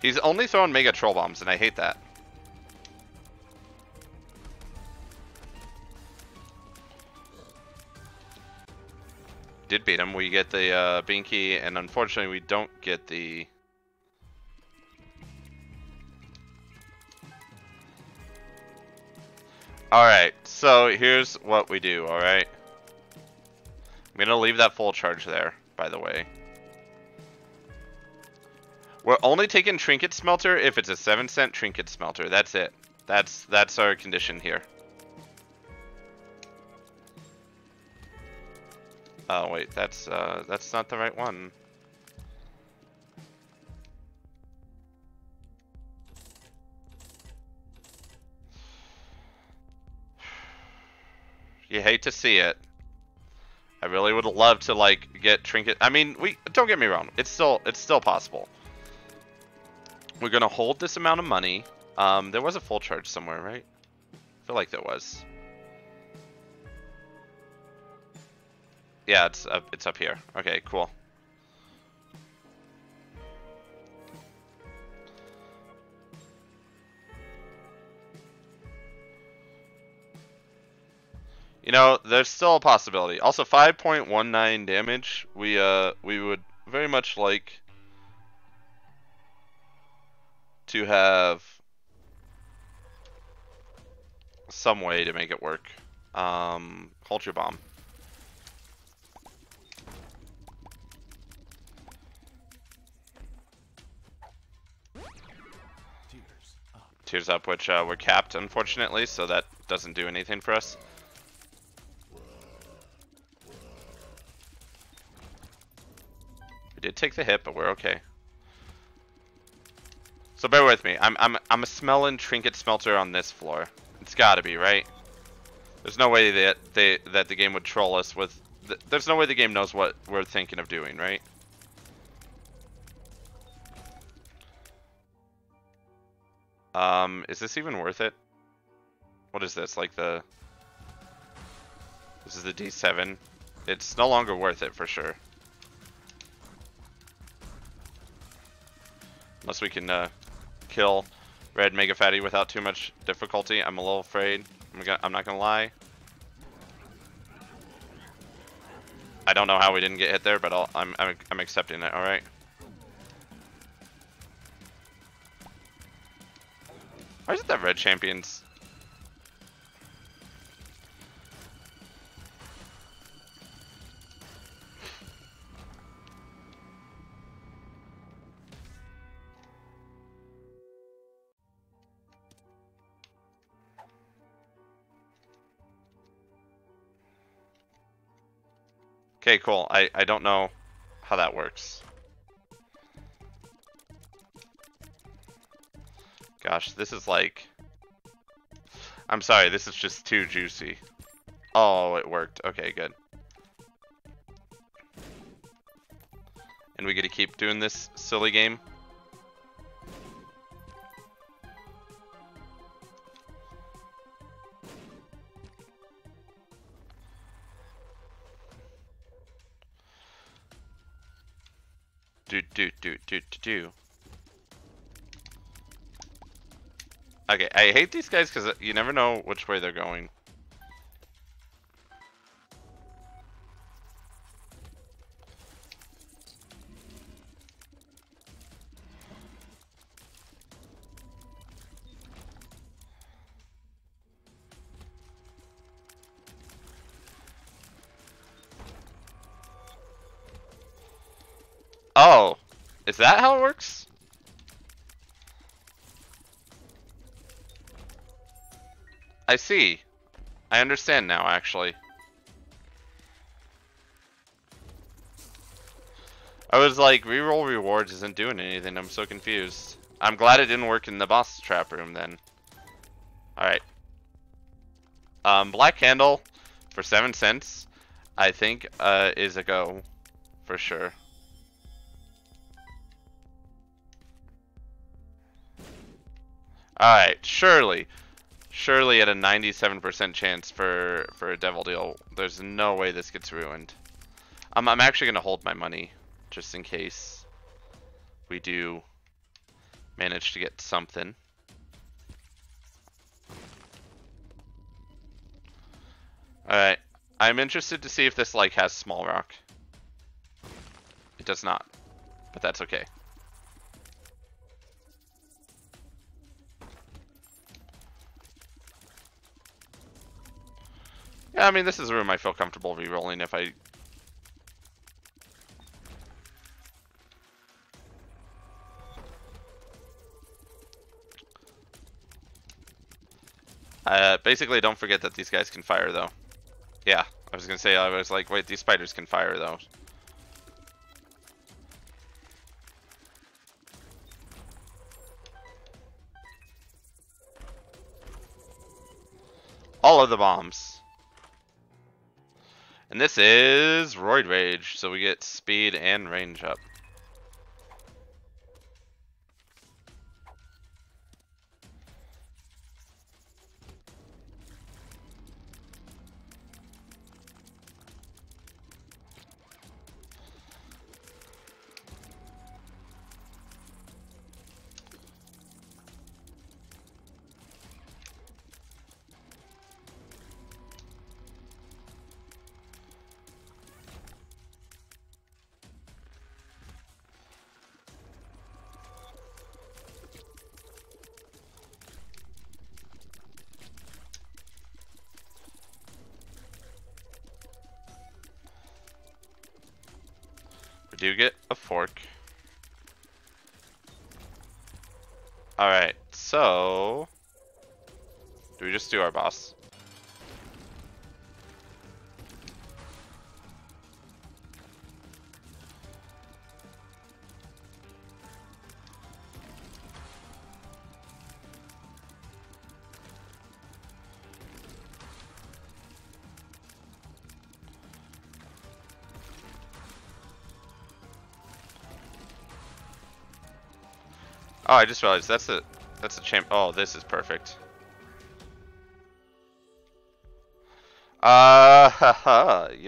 He's only throwing Mega Troll Bombs, and I hate that. Did beat him. We get the uh, Binky, and unfortunately we don't get the... Alright, so here's what we do, alright? I'm gonna leave that full charge there, by the way. We're only taking Trinket Smelter if it's a 7 cent Trinket Smelter. That's it. That's that's our condition here. Oh wait, that's uh that's not the right one. You hate to see it. I really would love to like get trinket. I mean, we don't get me wrong. It's still it's still possible. We're to hold this amount of money. Um, there was a full charge somewhere, right? I feel like there was. Yeah, it's up, it's up here. Okay, cool. You know, there's still a possibility. Also, 5.19 damage. We uh, we would very much like to have some way to make it work. Um, culture bomb. Tears up, which uh, we're capped, unfortunately, so that doesn't do anything for us. We did take the hit, but we're okay. So bear with me. I'm I'm I'm a smelling trinket smelter on this floor. It's got to be right. There's no way that they that the game would troll us with. Th there's no way the game knows what we're thinking of doing, right? Um, is this even worth it? What is this? Like the... This is the D7. It's no longer worth it for sure. Unless we can uh, kill Red Mega Fatty without too much difficulty. I'm a little afraid. I'm, gonna, I'm not gonna lie. I don't know how we didn't get hit there, but i am I'm, I'm accepting it. All Why is it that red champions? Okay, cool. I, I don't know how that works. Gosh, this is like... I'm sorry, this is just too juicy. Oh, it worked. Okay, good. And we get to keep doing this silly game? Do do do do do do. Okay, I hate these guys because uh, you never know which way they're going. Oh, is that how it works? I see. I understand now, actually. I was like, reroll rewards isn't doing anything. I'm so confused. I'm glad it didn't work in the boss trap room then. Alright. Um, Black Candle for 7 cents, I think, uh, is a go. For sure. Alright, surely surely at a 97% chance for for a devil deal. There's no way this gets ruined. I'm, I'm actually gonna hold my money just in case we do manage to get something. Alright I'm interested to see if this like has small rock. It does not but that's okay Yeah, I mean, this is a room I feel comfortable re-rolling if I... Uh, basically, don't forget that these guys can fire, though. Yeah, I was gonna say, I was like, wait, these spiders can fire, though. All of the bombs. And this is Roid Rage, so we get speed and range up. Do our boss? Oh, I just realized that's a that's a champ. Oh, this is perfect.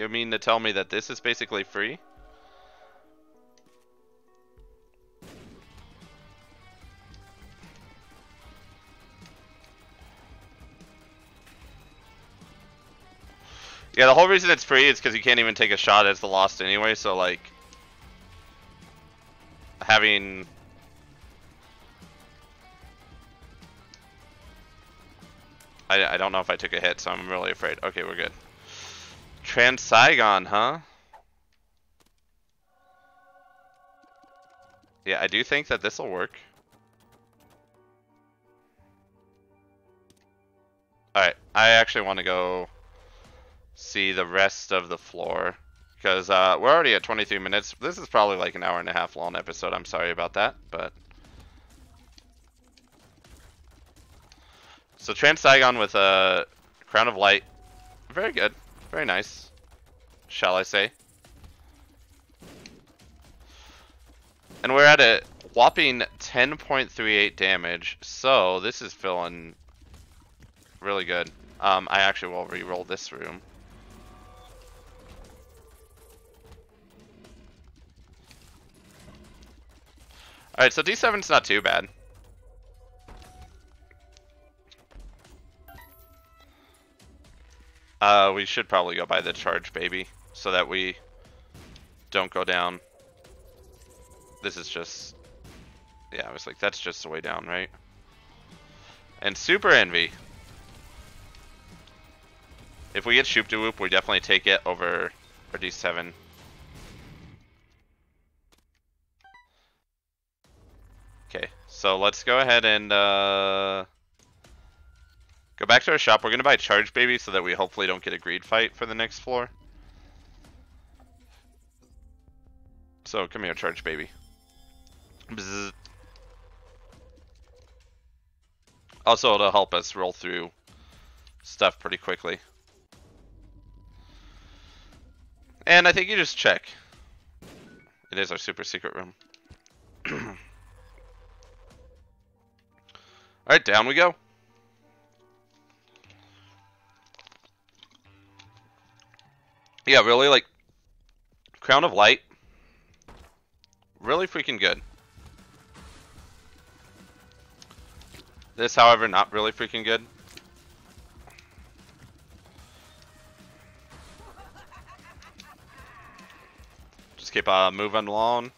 You mean to tell me that this is basically free? Yeah, the whole reason it's free is because you can't even take a shot as the lost anyway, so like having I, I don't know if I took a hit, so I'm really afraid. Okay, we're good. Trans Saigon, huh? Yeah, I do think that this will work. Alright, I actually want to go see the rest of the floor. Because uh, we're already at 23 minutes. This is probably like an hour and a half long episode. I'm sorry about that, but... So Trans Saigon with a Crown of Light. Very good. Very nice. Shall I say. And we're at a whopping 10.38 damage. So this is feeling really good. Um, I actually will re-roll this room. Alright, so D7's not too bad. Uh, we should probably go by the charge, baby, so that we don't go down. This is just... Yeah, I was like, that's just the way down, right? And Super Envy. If we get Shoop da Whoop, we definitely take it over our D7. Okay, so let's go ahead and... Uh, Go back to our shop. We're going to buy Charge Baby so that we hopefully don't get a greed fight for the next floor. So, come here, Charge Baby. Bzz. Also, it'll help us roll through stuff pretty quickly. And I think you just check. It is our super secret room. Alright, down we go. Yeah, really like Crown of Light. Really freaking good. This, however, not really freaking good. Just keep uh, moving along.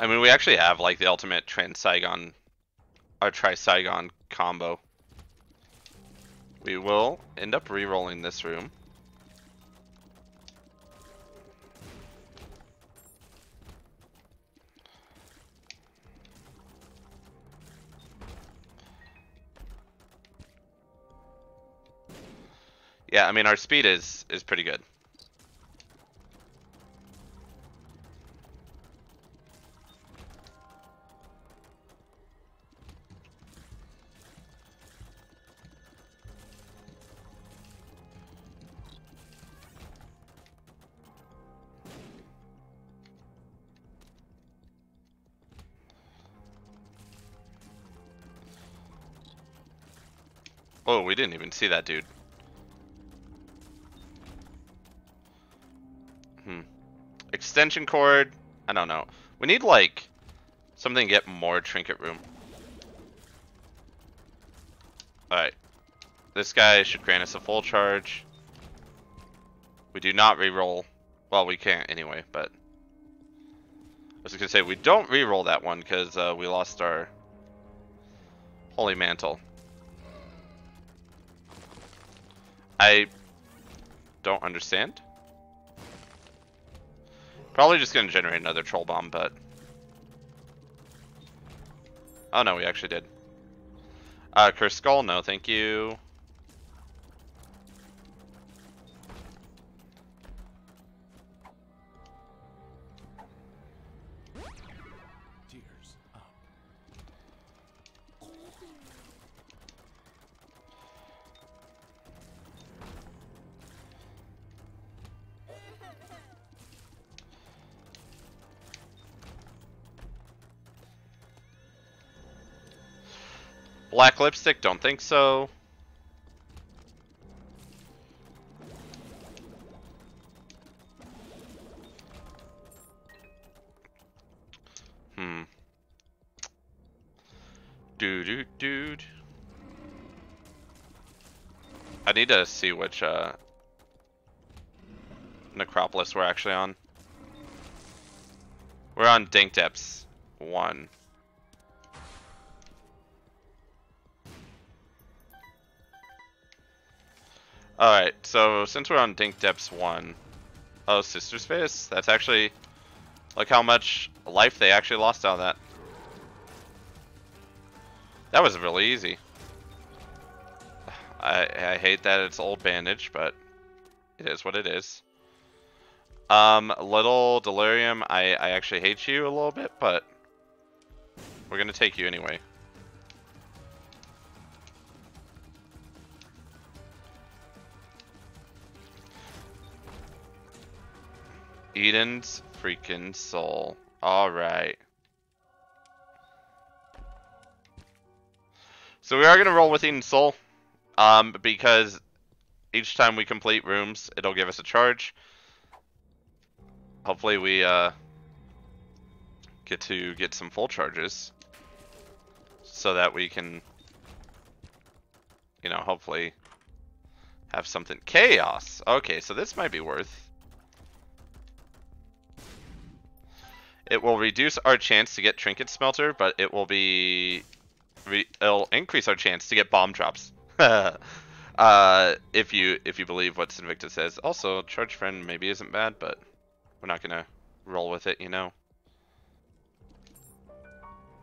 I mean, we actually have like the ultimate Trans Saigon uh, or Tri Saigon combo. We will end up re-rolling this room. Yeah, I mean our speed is is pretty good. Even see that dude. Hmm. Extension cord. I don't know. We need like something to get more trinket room. Alright. This guy should grant us a full charge. We do not re-roll. Well, we can't anyway, but... I was gonna say, we don't re-roll that one because uh, we lost our Holy Mantle. I don't understand. Probably just gonna generate another Troll Bomb, but... Oh no, we actually did. Uh, Curse Skull, no thank you. Black Lipstick, don't think so. Hmm. Dude, dude, dude. I need to see which uh, necropolis we're actually on. We're on Dank Depths 1. Alright, so since we're on Dank Depths 1, oh, Sister's Face? That's actually, look how much life they actually lost out of that. That was really easy. I, I hate that it's old bandage, but it is what it is. Um, Little Delirium, I, I actually hate you a little bit, but we're gonna take you anyway. Eden's freaking soul. Alright. So we are going to roll with Eden's soul. Um, because each time we complete rooms, it'll give us a charge. Hopefully we uh, get to get some full charges. So that we can, you know, hopefully have something. Chaos! Okay, so this might be worth It will reduce our chance to get Trinket Smelter, but it will be... it'll increase our chance to get bomb drops. uh, if you if you believe what Sinvicta says. Also, Charge Friend maybe isn't bad, but we're not gonna roll with it, you know.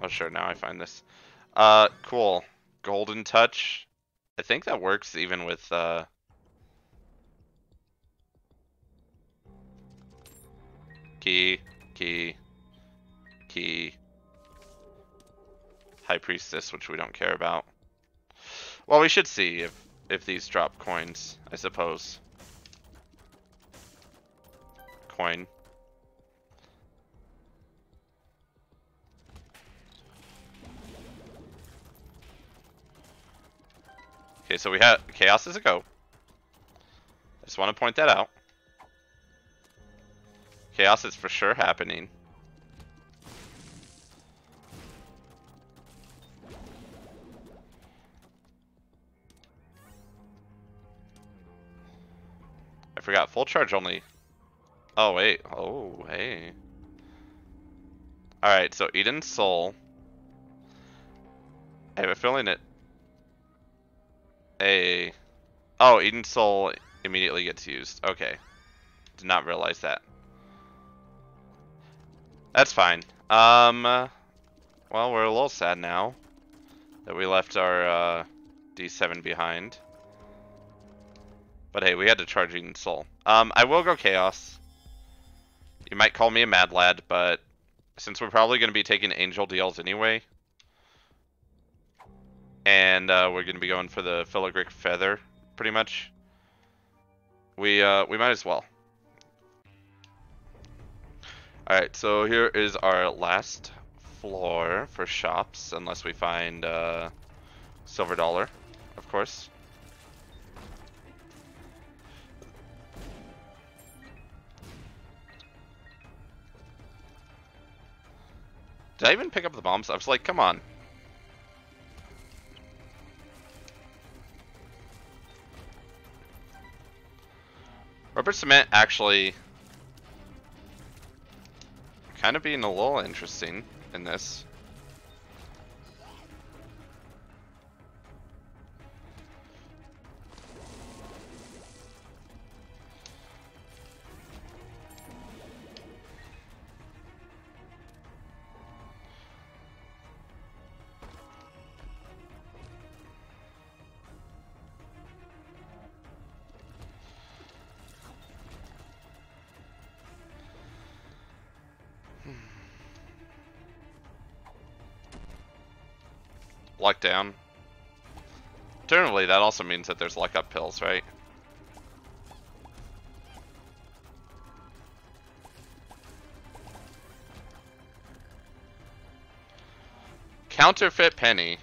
Oh sure, now I find this. Uh, cool. Golden Touch. I think that works even with, uh... Key, key, key. High Priestess, which we don't care about. Well, we should see if, if these drop coins, I suppose. Coin. Okay, so we have Chaos is a go. I just want to point that out. Chaos is for sure happening. Forgot. Full charge only. Oh, wait. Oh, hey. Alright, so Eden's Soul. I have a feeling it... A... Oh, Eden's Soul immediately gets used. Okay. Did not realize that. That's fine. Um... Well, we're a little sad now that we left our uh, D7 behind. But hey, we had to charge Eden Soul. Um, I will go Chaos. You might call me a mad lad, but since we're probably going to be taking Angel deals anyway, and uh, we're going to be going for the Filigree Feather, pretty much, we uh, we might as well. Alright, so here is our last floor for shops, unless we find uh, Silver Dollar, of course. Did I even pick up the bombs? I was like, come on. Rubber cement actually kind of being a little interesting in this. Luck down. Alternatively, that also means that there's luck up pills, right? Counterfeit penny.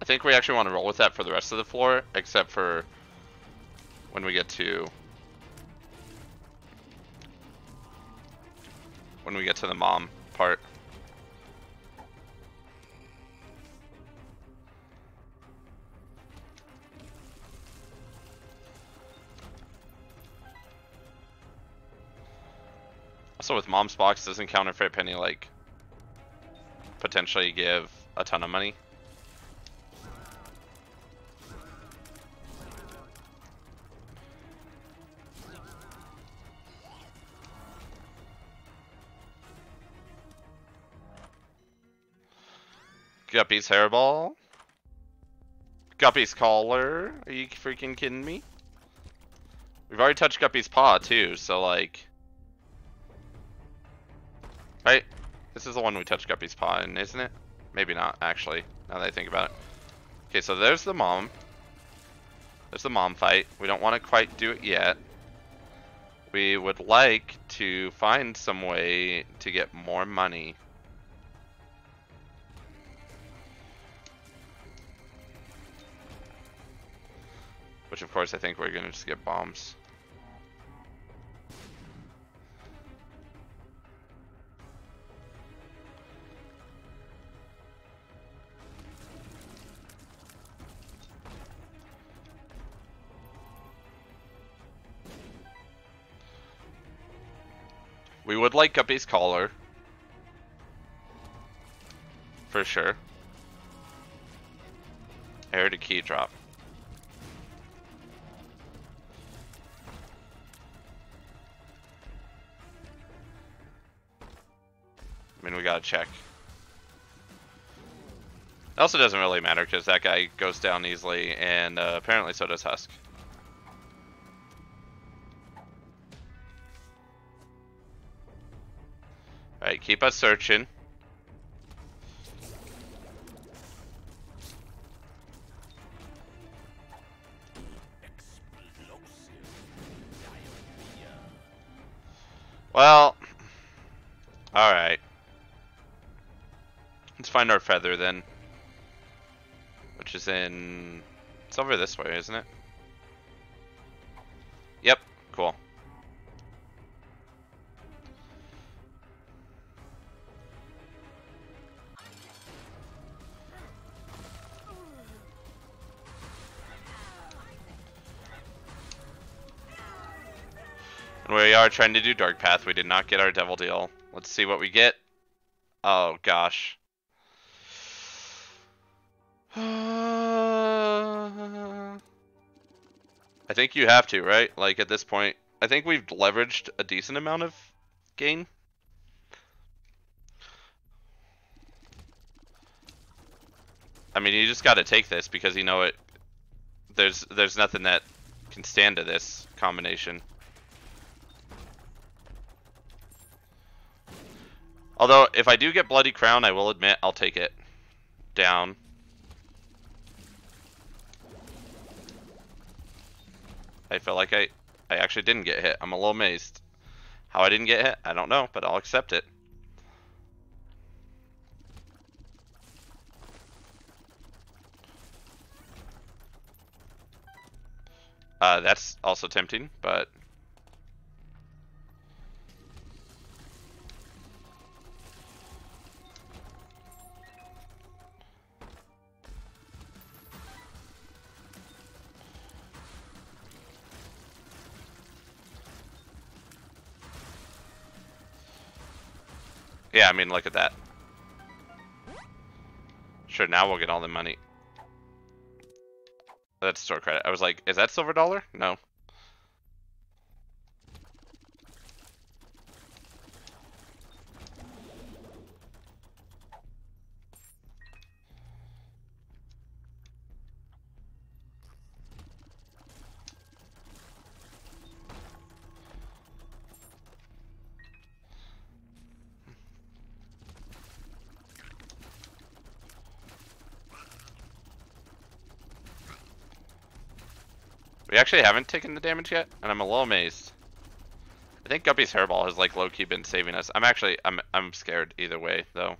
I think we actually want to roll with that for the rest of the floor, except for when we get to when we get to the mom part. With mom's box, doesn't counterfeit penny like potentially give a ton of money? Guppy's hairball. Guppy's collar. Are you freaking kidding me? We've already touched Guppy's paw too, so like... Right? This is the one we touched Guppy's paw in, isn't it? Maybe not, actually, now that I think about it. Okay, so there's the mom. There's the mom fight. We don't want to quite do it yet. We would like to find some way to get more money. Which of course I think we're gonna just get bombs. We would like Guppy's collar. For sure. I heard a key drop. I mean, we gotta check. It also doesn't really matter because that guy goes down easily, and uh, apparently so does Husk. Alright, keep us searching. Well, alright. Let's find our feather then. Which is in... It's over this way, isn't it? Yep, cool. We are trying to do Dark Path. We did not get our Devil Deal. Let's see what we get. Oh, gosh. I think you have to, right? Like, at this point, I think we've leveraged a decent amount of gain. I mean, you just got to take this because you know it. There's there's nothing that can stand to this combination. Although, if I do get Bloody Crown, I will admit I'll take it down. I feel like I, I actually didn't get hit. I'm a little amazed. How I didn't get hit, I don't know, but I'll accept it. Uh, that's also tempting, but Yeah, I mean, look at that. Sure, now we'll get all the money. That's store credit. I was like, is that silver dollar? No. We actually haven't taken the damage yet, and I'm a little amazed. I think Guppy's hairball has like low-key been saving us. I'm actually I'm I'm scared either way though.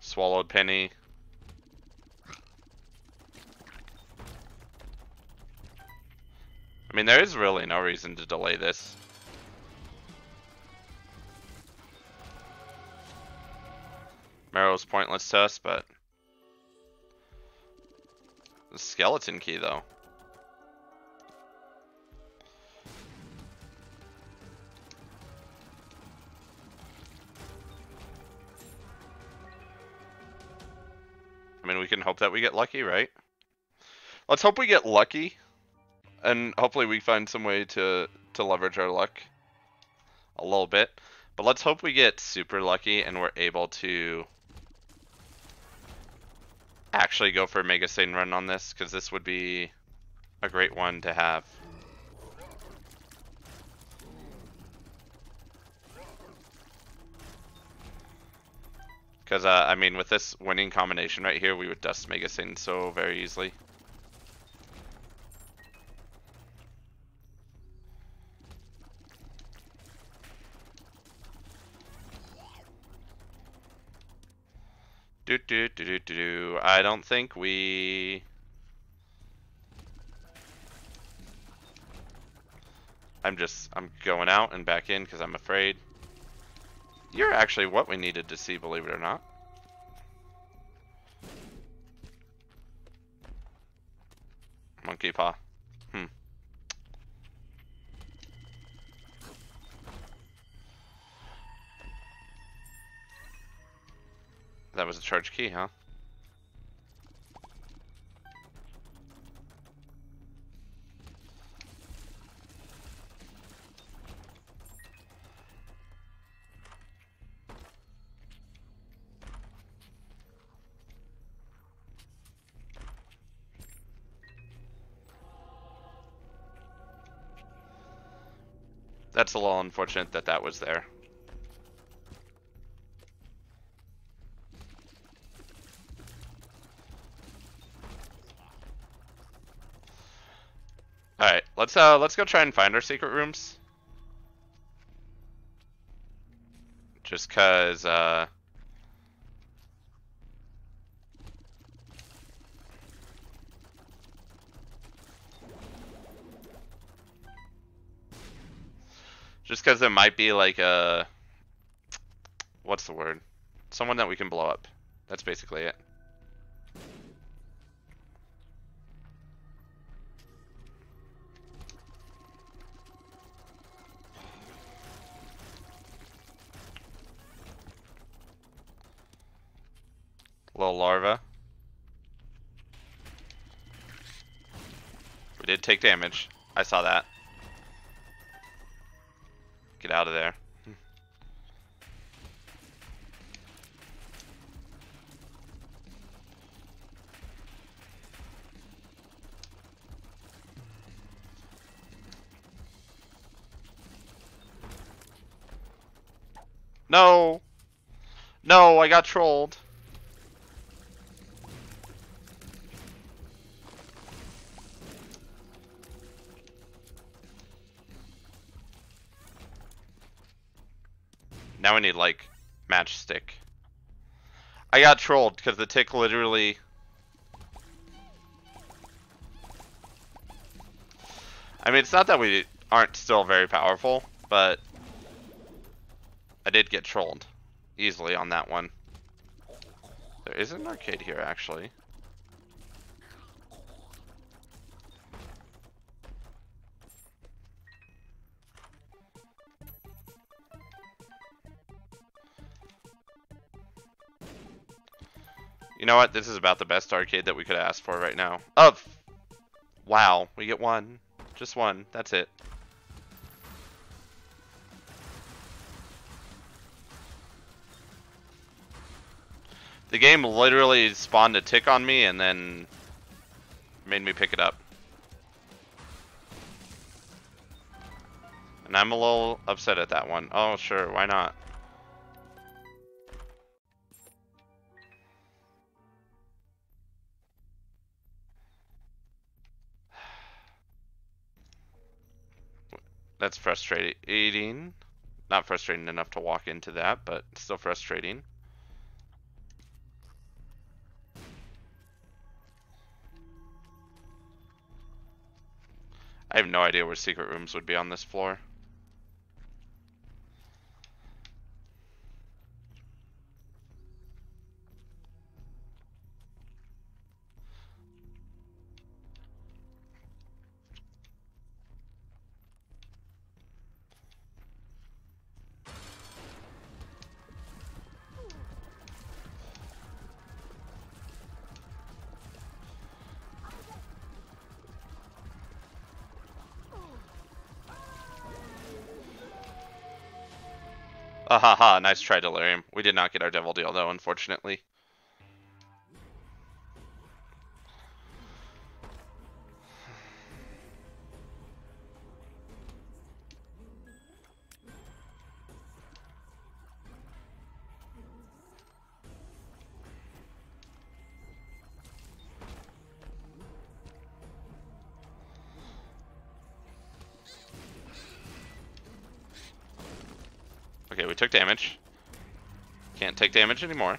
Swallowed penny. I mean, there is really no reason to delay this. Marrow's pointless to us, but... The skeleton key, though. I mean, we can hope that we get lucky, right? Let's hope we get lucky. And hopefully we find some way to, to leverage our luck. A little bit. But let's hope we get super lucky and we're able to actually go for a Mega Satan run on this, because this would be a great one to have. Because, uh, I mean, with this winning combination right here, we would dust Mega Satan so very easily. Do do do do do do. I don't think we. I'm just I'm going out and back in because I'm afraid. You're actually what we needed to see, believe it or not. Monkey paw. That was a charge key, huh? That's a little unfortunate that that was there. Alright, let's uh let's go try and find our secret rooms. Just cause uh Just cause there might be like a what's the word? Someone that we can blow up. That's basically it. Little larva. We did take damage. I saw that. Get out of there. No! No, I got trolled. Now we need like matchstick. I got trolled because the tick literally I mean it's not that we aren't still very powerful, but I did get trolled easily on that one. There is an arcade here actually. Know what? This is about the best arcade that we could ask for right now. Oh, wow. We get one. Just one. That's it. The game literally spawned a tick on me and then made me pick it up. And I'm a little upset at that one. Oh, sure, why not? That's frustrating. Not frustrating enough to walk into that, but still frustrating. I have no idea where secret rooms would be on this floor. Nice try, Delirium. We did not get our Devil Deal, though, unfortunately. Okay, we took damage. Take damage anymore.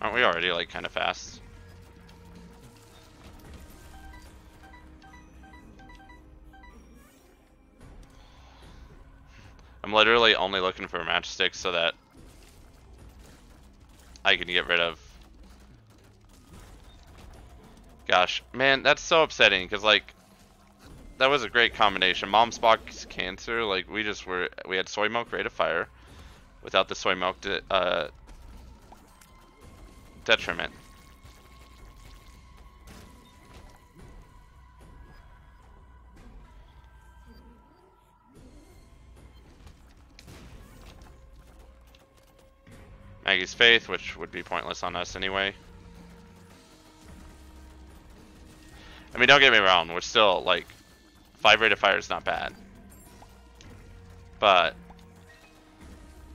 Aren't we already like kind of fast? I'm literally only looking for matchsticks so that I can get rid of Gosh, man, that's so upsetting because like that was a great combination. Mom's box cancer, like we just were we had soy milk rate of fire without the soy milk de uh, detriment. Maggie's Faith, which would be pointless on us anyway. I mean, don't get me wrong, we're still, like, 5 rate of fire is not bad. But,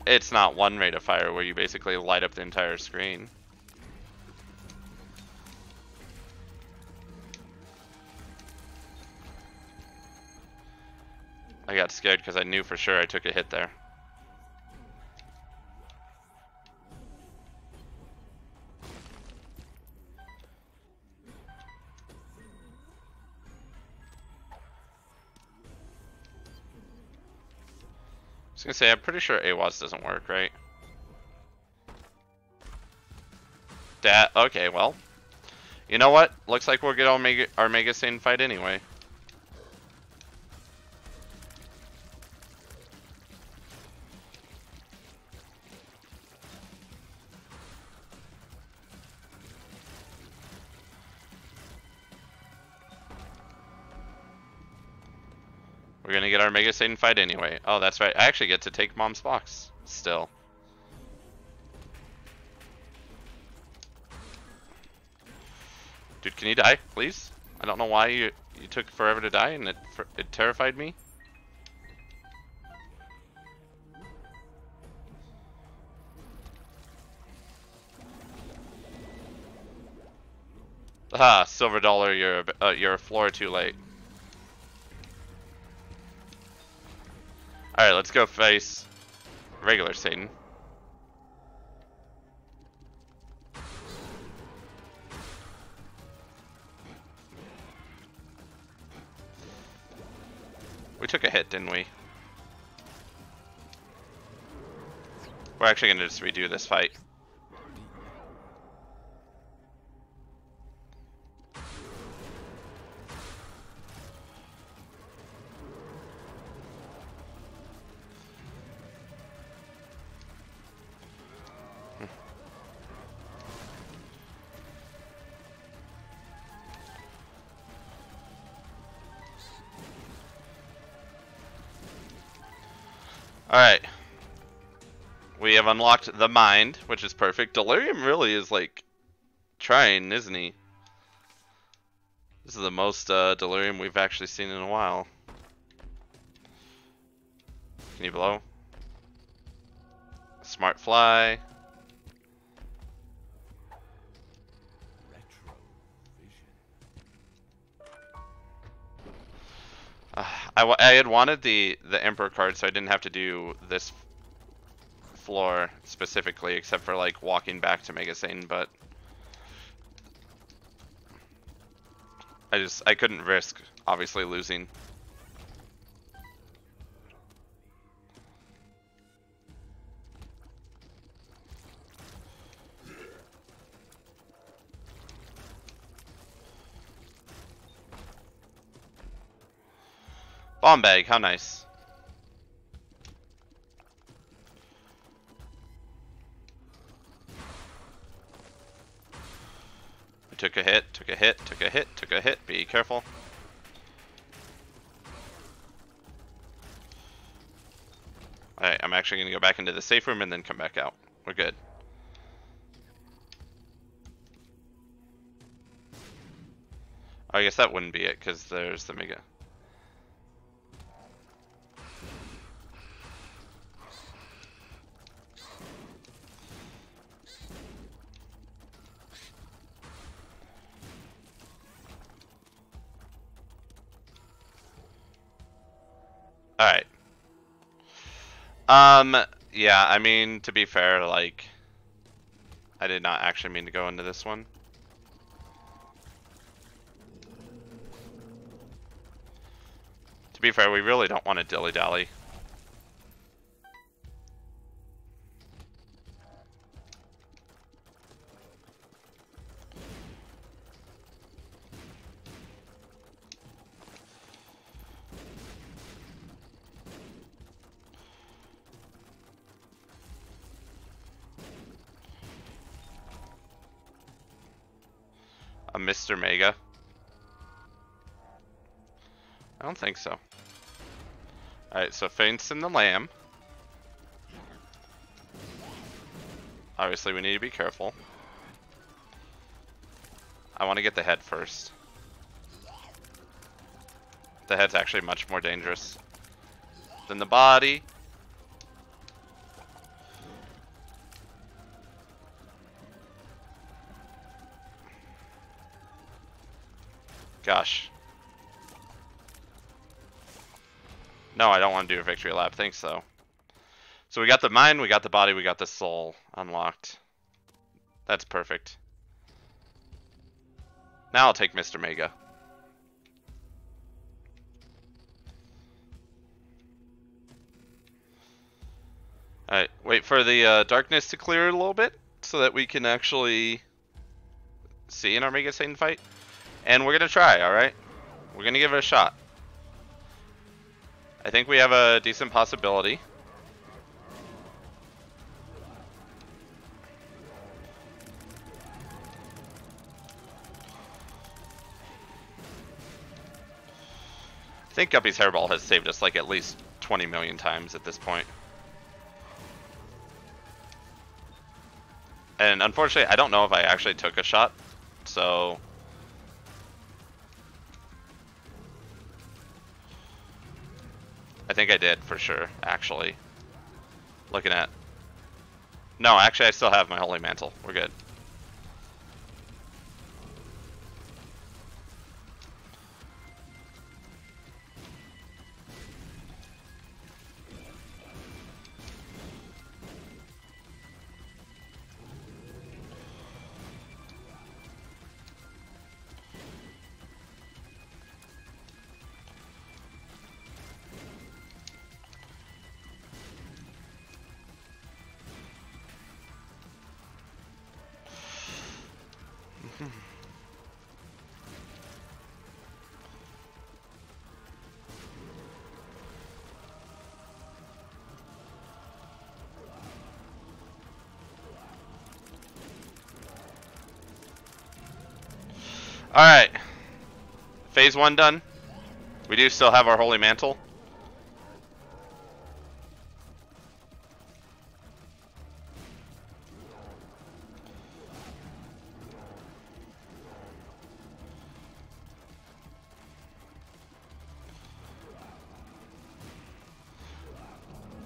it's not 1 rate of fire where you basically light up the entire screen. I got scared because I knew for sure I took a hit there. Gonna say, I'm pretty sure AWAS doesn't work, right? That, okay, well. You know what? Looks like we'll get our Mega, our Mega Satan fight anyway. Gonna get our Mega Satan fight anyway. Oh, that's right. I actually get to take Mom's box still. Dude, can you die, please? I don't know why you you took forever to die, and it it terrified me. Ah, silver dollar, you're uh, you're a floor too late. Alright, let's go face regular Satan. We took a hit, didn't we? We're actually going to just redo this fight. Have unlocked the mind, which is perfect. Delirium really is like trying, isn't he? This is the most uh, delirium we've actually seen in a while. Can you blow? Smart fly. Retro. Uh, I, I had wanted the the Emperor card, so I didn't have to do this floor specifically, except for like walking back to Mega Satan. But I just I couldn't risk obviously losing. Bomb bag, how nice. I took a hit, took a hit, took a hit. Be careful. Alright, I'm actually going to go back into the safe room and then come back out. We're good. I guess that wouldn't be it, because there's the Mega. Um, yeah, I mean, to be fair, like, I did not actually mean to go into this one. To be fair, we really don't want to dilly-dally. Don't think so. Alright, so Faints in the Lamb. Obviously, we need to be careful. I want to get the head first. The head's actually much more dangerous than the body. Gosh. No, I don't want to do a victory lap. Thanks, though. So we got the mind, we got the body, we got the soul unlocked. That's perfect. Now I'll take Mr. Mega. Alright, wait for the uh, darkness to clear a little bit so that we can actually see in our Mega Satan fight. And we're gonna try, alright? We're gonna give it a shot. I think we have a decent possibility. I think Guppy's Hairball has saved us like at least 20 million times at this point. And unfortunately, I don't know if I actually took a shot, so... think I did, for sure, actually. Looking at... No, actually I still have my Holy Mantle. We're good. Alright. Phase one done. We do still have our holy mantle.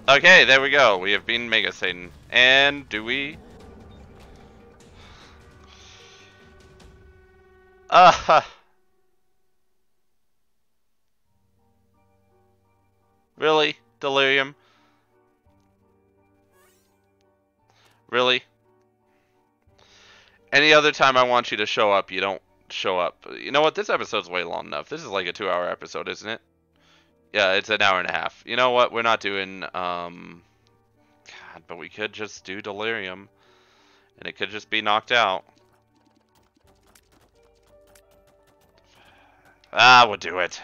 Okay, there we go. We have been Mega Satan. And do we Really? Delirium? Really? Any other time I want you to show up, you don't show up. You know what? This episode's way long enough. This is like a two-hour episode, isn't it? Yeah, it's an hour and a half. You know what? We're not doing, um... God, but we could just do Delirium. And it could just be knocked out. Ah, we'll do it.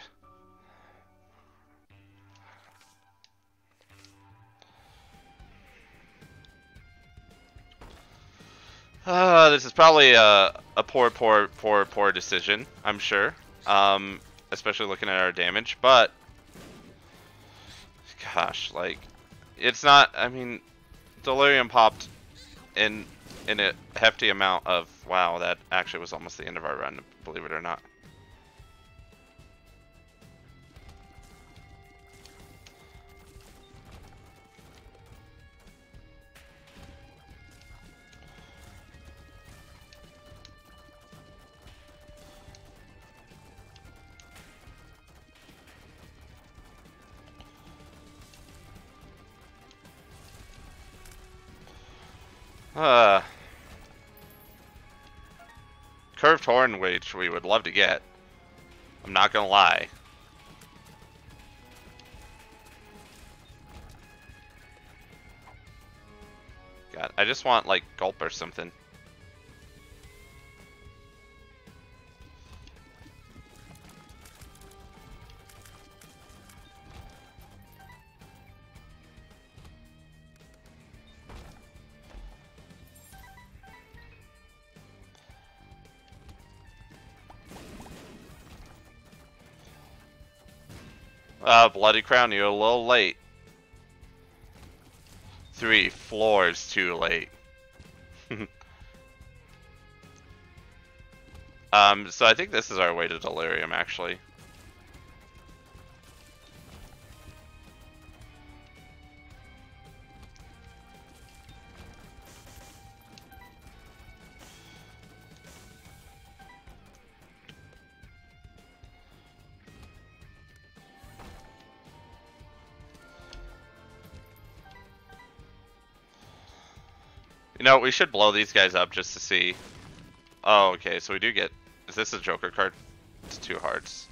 Uh, this is probably a, a poor, poor, poor, poor decision, I'm sure. Um, especially looking at our damage, but... Gosh, like... It's not, I mean... Delirium popped in, in a hefty amount of... Wow, that actually was almost the end of our run, believe it or not. Uh, curved horn, which we would love to get. I'm not gonna lie. God, I just want like gulp or something. Bloody Crown, you're a little late. Three floors too late. um, so I think this is our way to Delirium, actually. We should blow these guys up just to see. Oh, okay, so we do get... Is this a Joker card? It's two hearts.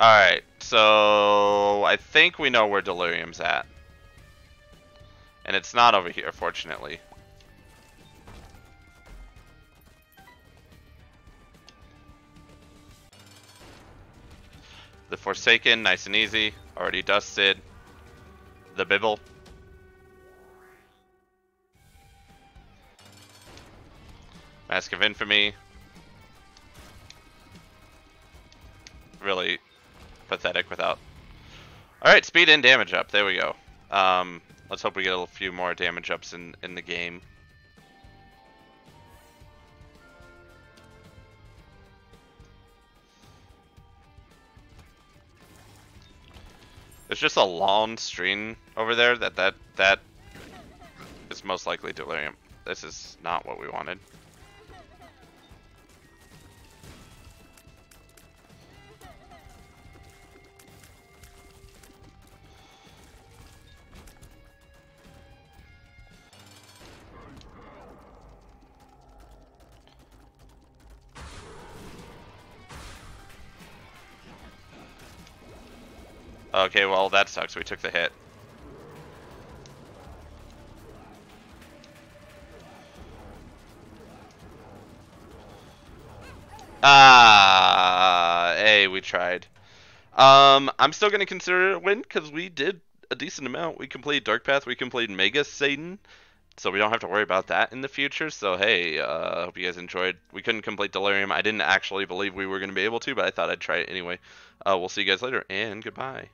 Alright, so I think we know where Delirium's at. And it's not over here, fortunately. Forsaken, nice and easy. Already dusted. The Bibble. Mask of Infamy. Really pathetic without... Alright, speed and damage up. There we go. Um, let's hope we get a few more damage ups in, in the game. There's just a long string over there that that that is most likely delirium. This is not what we wanted. Okay, well that sucks. We took the hit. Ah, hey, we tried. Um, I'm still gonna consider it a win because we did a decent amount. We completed Dark Path. We completed Mega Satan. So we don't have to worry about that in the future. So hey, uh, hope you guys enjoyed. We couldn't complete Delirium. I didn't actually believe we were going to be able to, but I thought I'd try it anyway. Uh, we'll see you guys later, and goodbye.